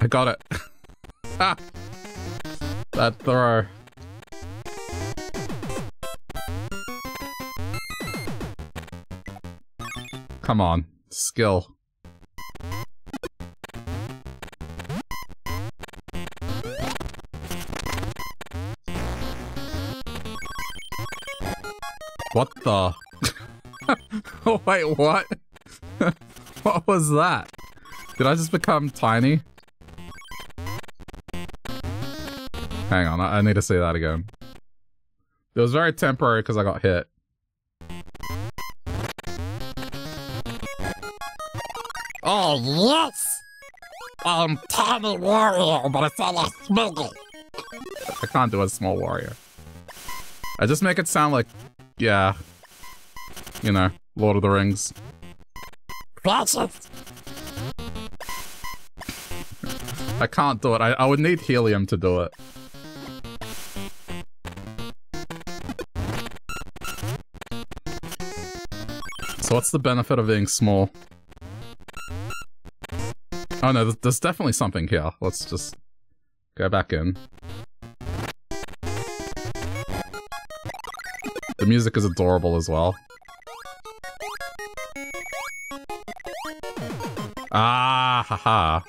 I got it. ah! That throw. Come on. Skill. What the? wait, what? what was that? Did I just become tiny? Hang on, I, I need to say that again. It was very temporary because I got hit. Oh, yes! I'm Tiny Wario, but it's all a smuggle. I can't do a small Wario. I just make it sound like, yeah, you know, Lord of the Rings. Precious. I can't do it. I, I would need helium to do it. So what's the benefit of being small? Oh no, there's- definitely something here. Let's just go back in. The music is adorable as well. Ah, haha.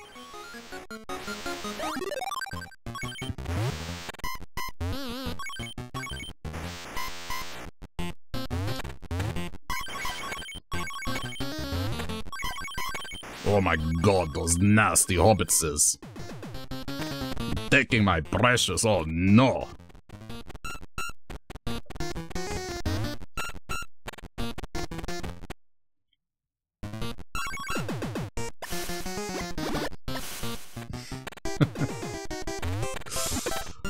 Oh my god, those nasty hobbitses. Taking my precious, oh no.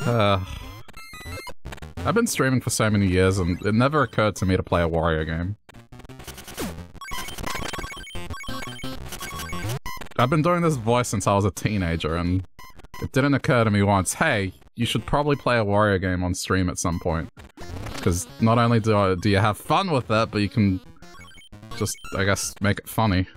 Uh, I've been streaming for so many years and it never occurred to me to play a Wario game. I've been doing this voice since I was a teenager and it didn't occur to me once, hey, you should probably play a Wario game on stream at some point. Because not only do, I, do you have fun with it, but you can just, I guess, make it funny.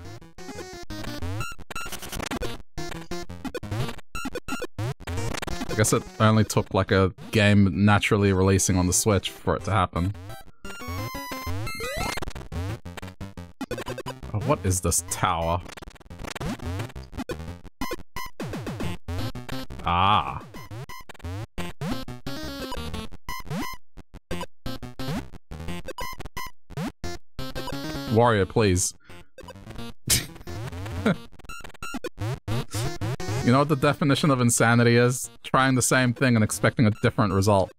I guess it only took like a game naturally releasing on the Switch for it to happen. Oh, what is this tower? Ah. Wario, please. You know what the definition of insanity is? Trying the same thing and expecting a different result.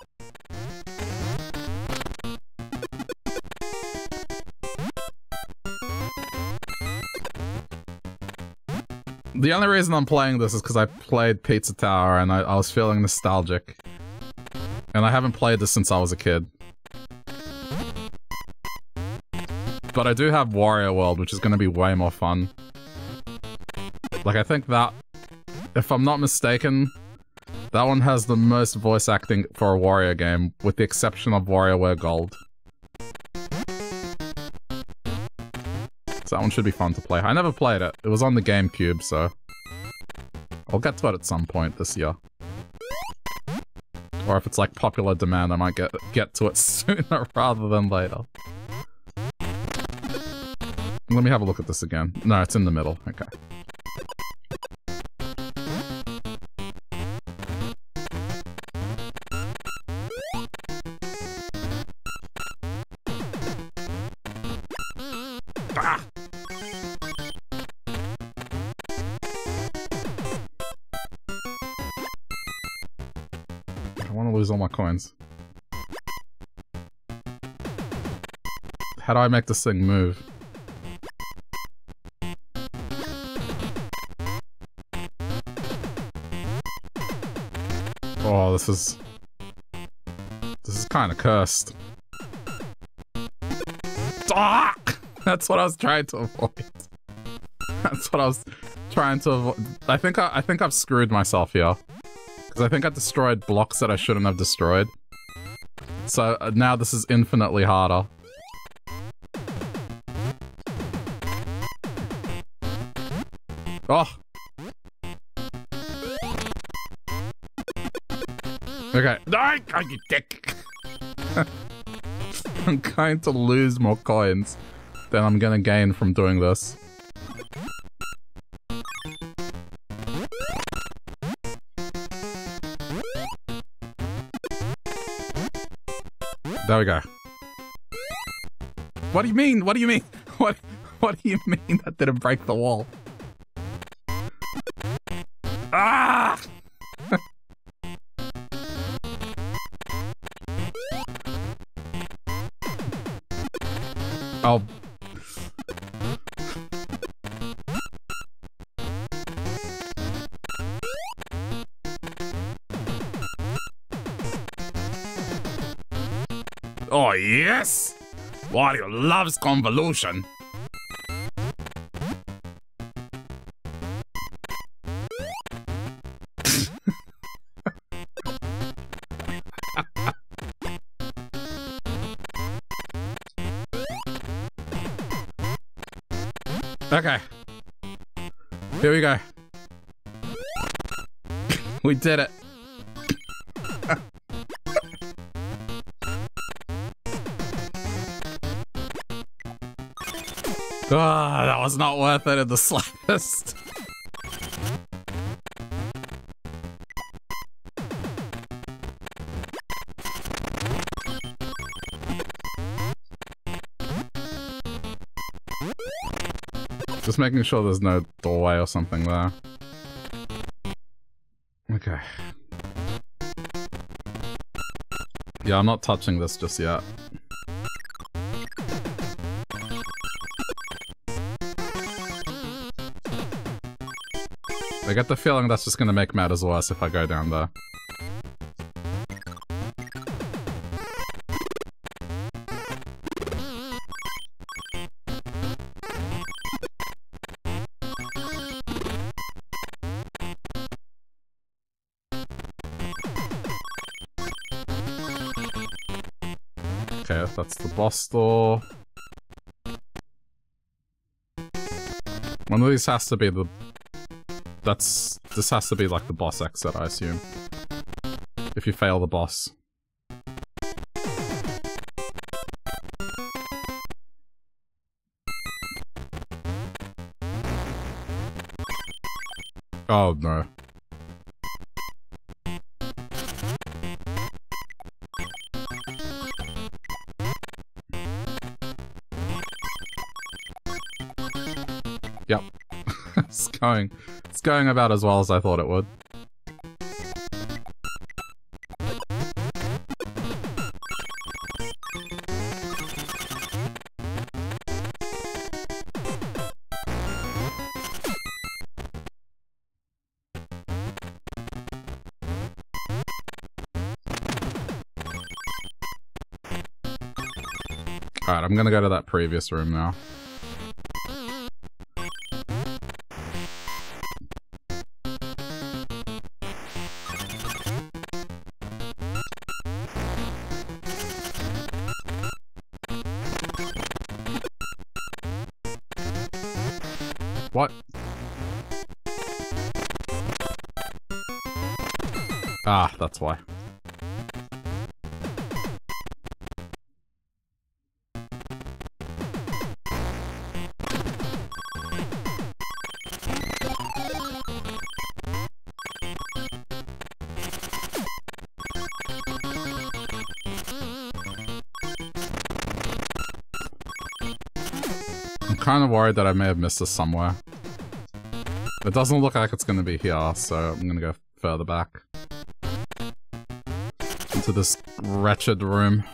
The only reason I'm playing this is because I played Pizza Tower and I, I was feeling nostalgic. And I haven't played this since I was a kid. But I do have Wario World, which is going to be way more fun. Like, I think that if I'm not mistaken, That one has the most voice acting for a Wario game, with the exception of WarioWare Gold. That one should be fun to play. I never played it. It was on the GameCube, so... I'll get to it at some point this year. Or if it's like popular demand, I might get get to it sooner rather than later. Let me have a look at this again. No, it's in the middle. Okay. Coins. How do I make this thing move? Oh, this is... This is kind of cursed. Ah! That's what I was trying to avoid. That's what I was trying to avoid. I think I, I think I've screwed myself here. Because I think I destroyed blocks that I shouldn't have destroyed. So uh, now this is infinitely harder. Oh! Okay. Die, oh, you dick! I'm going to lose more coins than I'm gonna gain from doing this. There we go. What do you mean? What do you mean? What what do you mean that didn't break the wall? Ah! oh. Oh, yes! Wario loves convolution. Okay. Here we go. we did it. Ah, that was not worth it in the slightest. Just making sure there's no doorway or something there. Okay. Yeah, I'm not touching this just yet. I get the feeling that's just gonna make matters worse if I go down there. Okay, that's the boss door. One of these has to be the... That's... This has to be like the boss exit, I assume. If you fail the boss. Oh no. Yep. it's going going about as well as I thought it would. Alright, I'm gonna go to that previous room now. Worried that I may have missed this somewhere. It doesn't look like it's going to be here, so I'm going to go further back. Into this wretched room.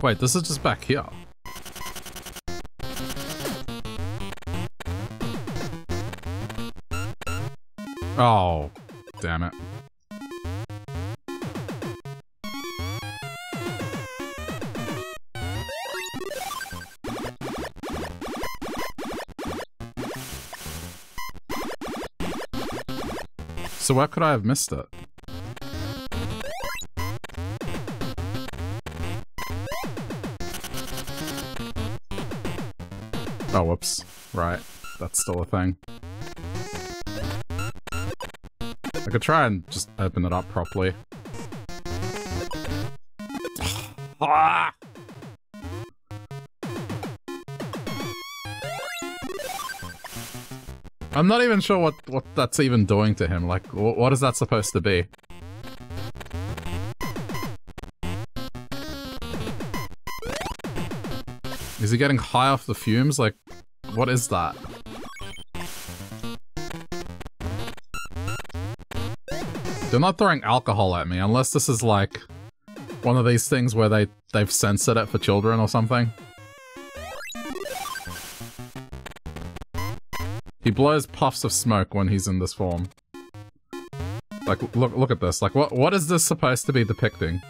Wait, this is just back here. Oh, damn it. So where could I have missed it? Oh, whoops. Right. That's still a thing. I could try and just open it up properly. Ah! I'm not even sure what, what that's even doing to him. Like, wh what is that supposed to be? Is he getting high off the fumes? Like, what is that? They're not throwing alcohol at me, unless this is like one of these things where they, they've censored it for children or something. He blows puffs of smoke when he's in this form. Like, look look at this. Like, what what is this supposed to be depicting?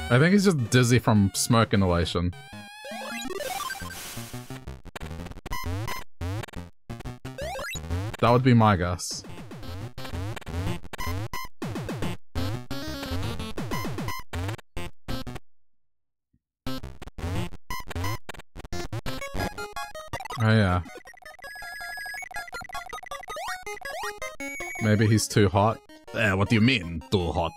I think he's just dizzy from smoke inhalation. That would be my guess. Oh yeah. Maybe he's too hot. Eh, what do you mean, too hot?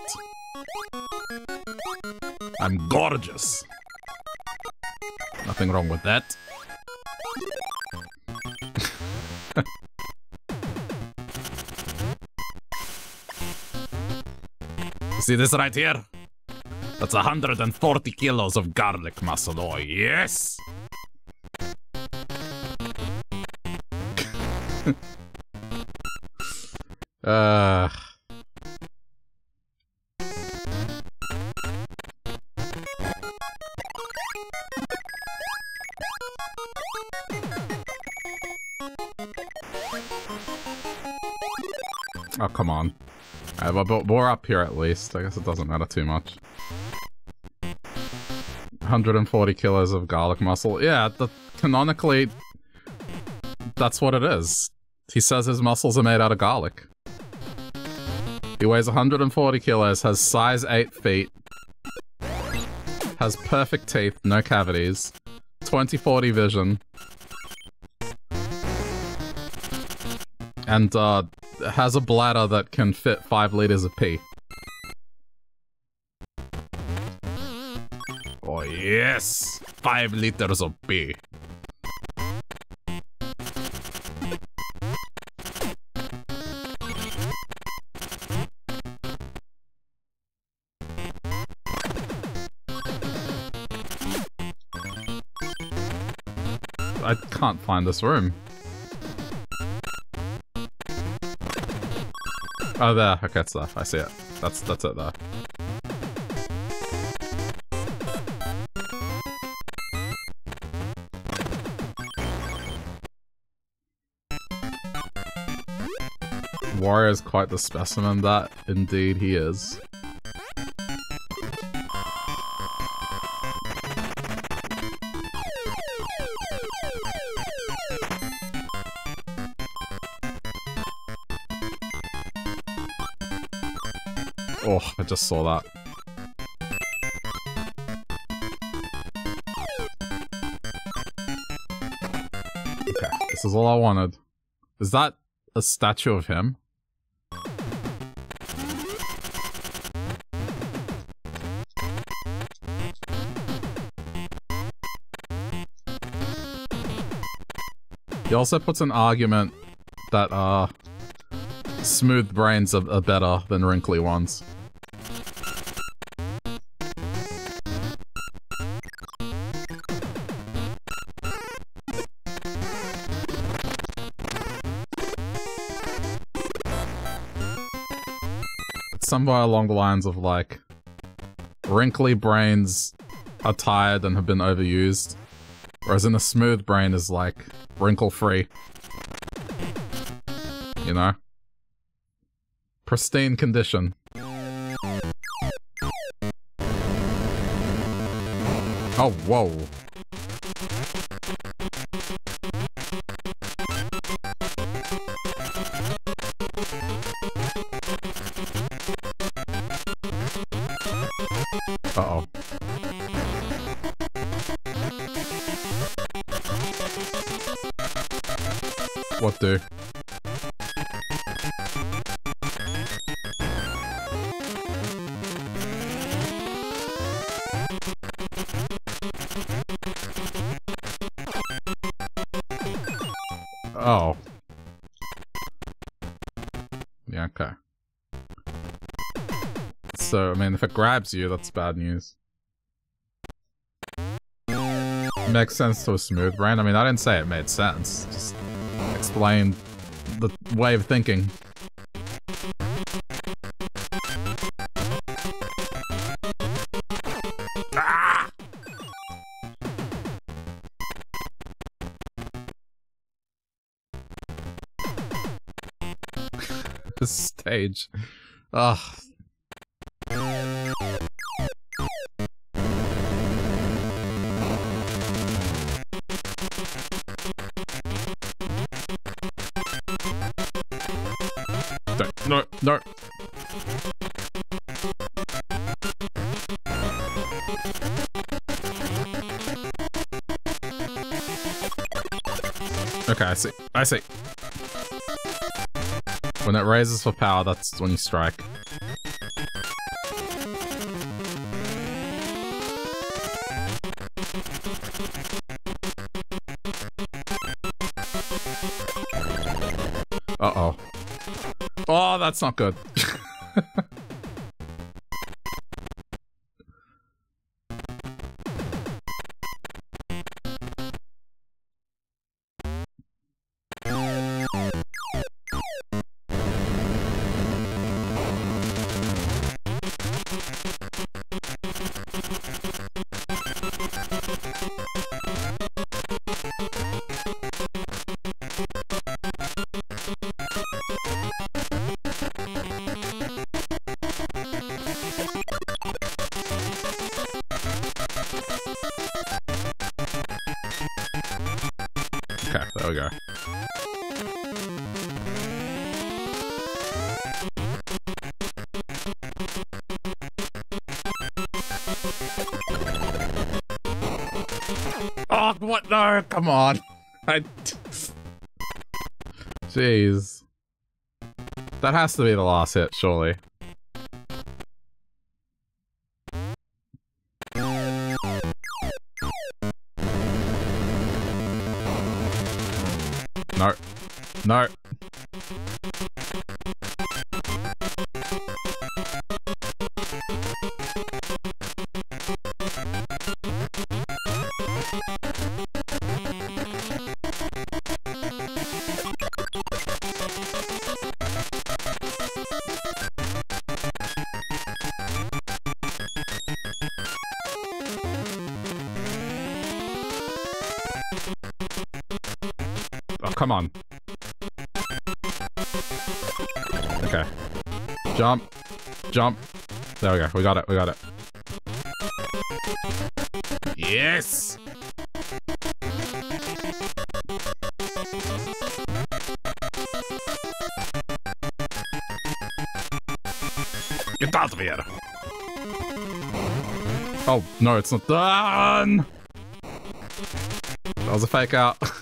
I'm gorgeous. Nothing wrong with that. See this right here? That's 140 kilos of garlic muscle. Oh, yes! We're up here at least. I guess it doesn't matter too much. 140 kilos of garlic muscle. Yeah, the, canonically, that's what it is. He says his muscles are made out of garlic. He weighs 140 kilos, has size 8 feet, has perfect teeth, no cavities, 2040 vision, and uh, has a bladder that can fit 5 liters of pee. Oh, yes! Five liters of pee. I can't find this room. Oh, there. Okay, it's there. I see it. That's that's it there. Wario is quite the specimen that indeed he is. Just saw that. Okay, this is all I wanted. Is that a statue of him? He also puts an argument that uh smooth brains are, are better than wrinkly ones. Somewhere along the lines of like wrinkly brains are tired and have been overused, whereas in a smooth brain is like wrinkle free. You know? Pristine condition. Oh, whoa. Grabs you, that's bad news. Makes sense to a smooth brain. I mean, I didn't say it made sense. Just explain the way of thinking. Ah! stage. Ugh. No, no. Okay, I see. I see. When it raises for power, that's when you strike. Not good. come on. I... Jeez. That has to be the last hit, surely. Jump. There we go. We got it. We got it. Yes! Get out of here! Oh, no, it's not done! That was a fake out.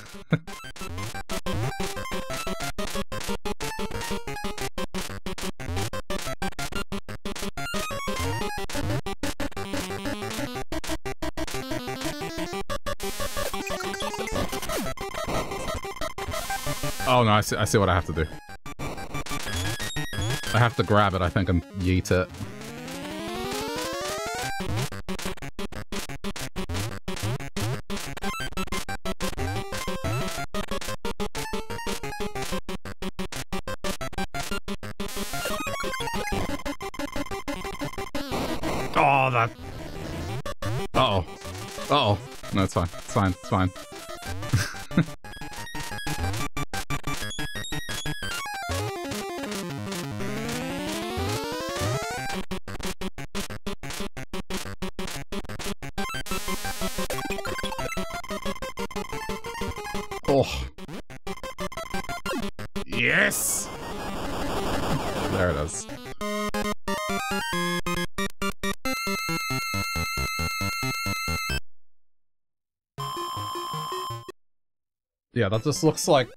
no, I see, I see what I have to do. I have to grab it, I think, and yeet it. Oh, that. Uh oh. Uh oh. No, it's fine. It's fine. It's fine. Just looks like...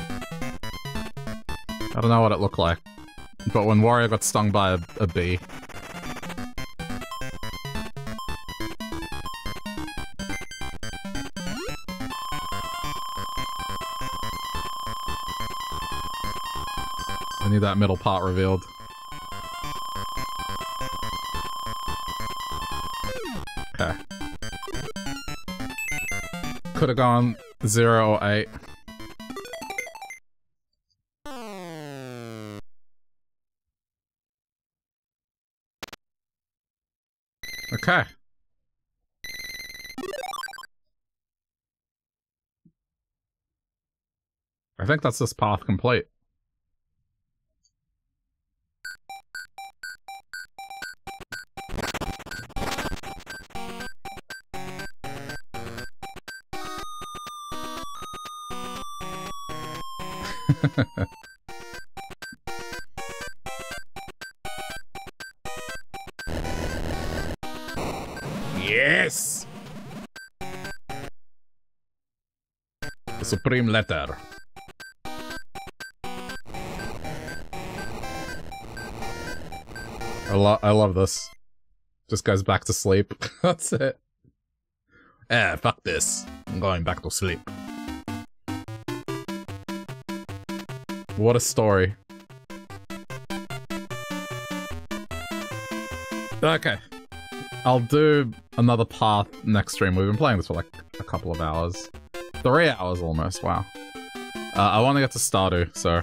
I don't know what it looked like. But when Wario got stung by a, a bee... I need that middle part revealed. Okay. Could have gone 0 or 8. Okay. I think that's this path complete. Yes! The supreme letter. I, lo I love this. Just goes back to sleep. That's it. Eh, fuck this. I'm going back to sleep. What a story. Okay. I'll do another path next stream. We've been playing this for like a couple of hours. Three hours almost, wow. Uh, I want to get to Stardew, so...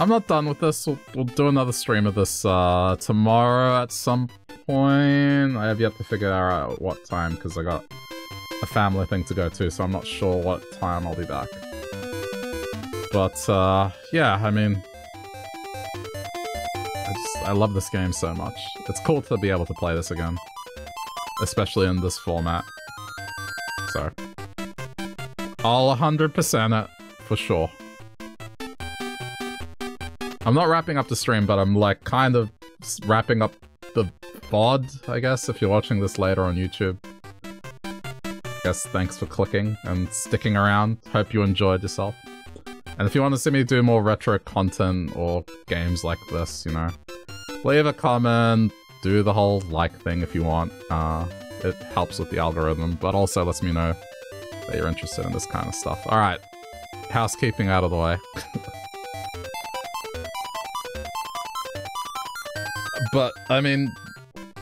I'm not done with this. We'll, we'll do another stream of this uh, tomorrow at some point. I have yet to figure out what time, because I got a family thing to go to, so I'm not sure what time I'll be back. But, uh, yeah, I mean... I just, I love this game so much. It's cool to be able to play this again. Especially in this format. So... I'll 100% it, for sure. I'm not wrapping up the stream, but I'm, like, kind of wrapping up the VOD, I guess, if you're watching this later on YouTube. Guess thanks for clicking and sticking around. Hope you enjoyed yourself. And if you want to see me do more retro content or games like this, you know, leave a comment, do the whole like thing if you want. Uh, it helps with the algorithm, but also lets me know that you're interested in this kind of stuff. Alright, housekeeping out of the way. but, I mean,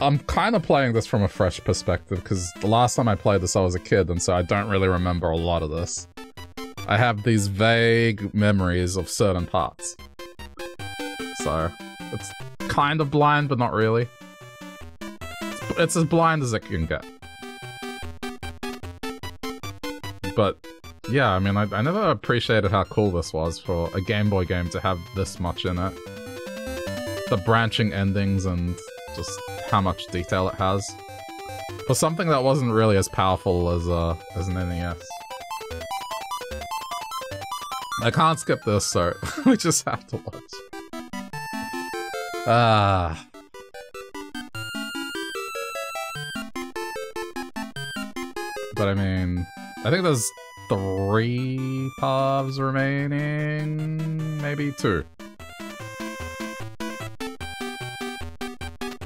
I'm kind of playing this from a fresh perspective, because the last time I played this I was a kid, and so I don't really remember a lot of this. I have these vague memories of certain parts. So, it's kind of blind, but not really. It's, it's as blind as it can get. But, yeah, I mean, I, I never appreciated how cool this was for a Game Boy game to have this much in it. The branching endings and just how much detail it has. For something that wasn't really as powerful as, uh, as an NES. I can't skip this, so we just have to watch. Ah. But I mean, I think there's three paths remaining, maybe two.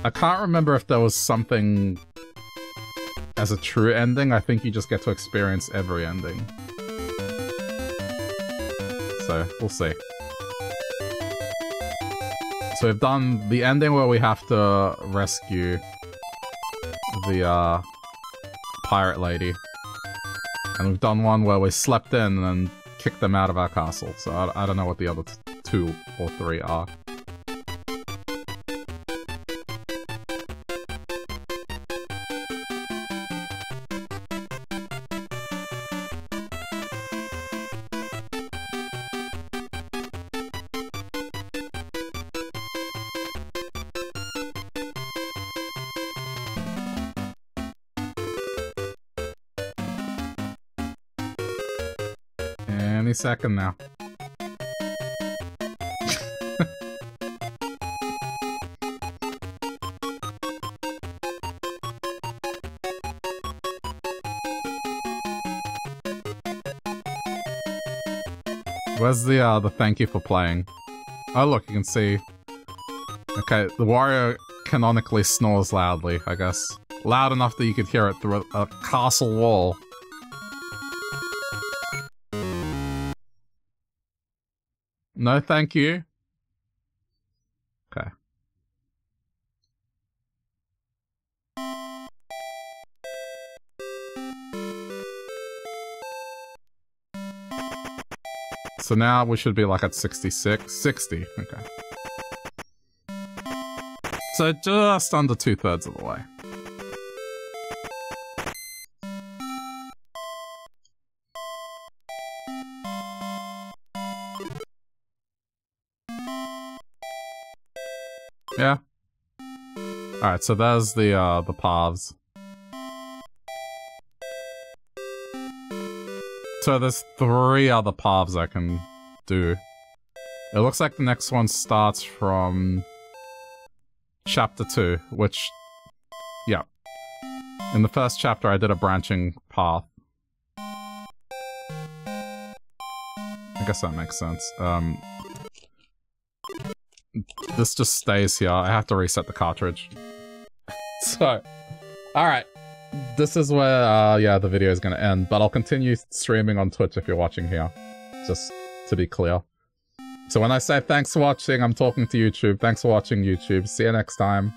I can't remember if there was something as a true ending. I think you just get to experience every ending. So, we'll see. So we've done the ending where we have to rescue the, uh, pirate lady. And we've done one where we slept in and kicked them out of our castle. So I, I don't know what the other two or three are. Second now. Where's the uh the thank you for playing? Oh look, you can see. Okay, the Wario canonically snores loudly, I guess. Loud enough that you could hear it through a, a castle wall. No, thank you. Okay. So now we should be like at 66. 60, okay. So just under two thirds of the way. Yeah. Alright, so there's the, uh, the paths. So there's three other paths I can do. It looks like the next one starts from chapter 2, which, yeah. In the first chapter I did a branching path. I guess that makes sense. Um, this just stays here. I have to reset the cartridge. so, alright. This is where, uh, yeah, the video is gonna end, but I'll continue streaming on Twitch if you're watching here. Just to be clear. So when I say thanks for watching, I'm talking to YouTube. Thanks for watching, YouTube. See you next time.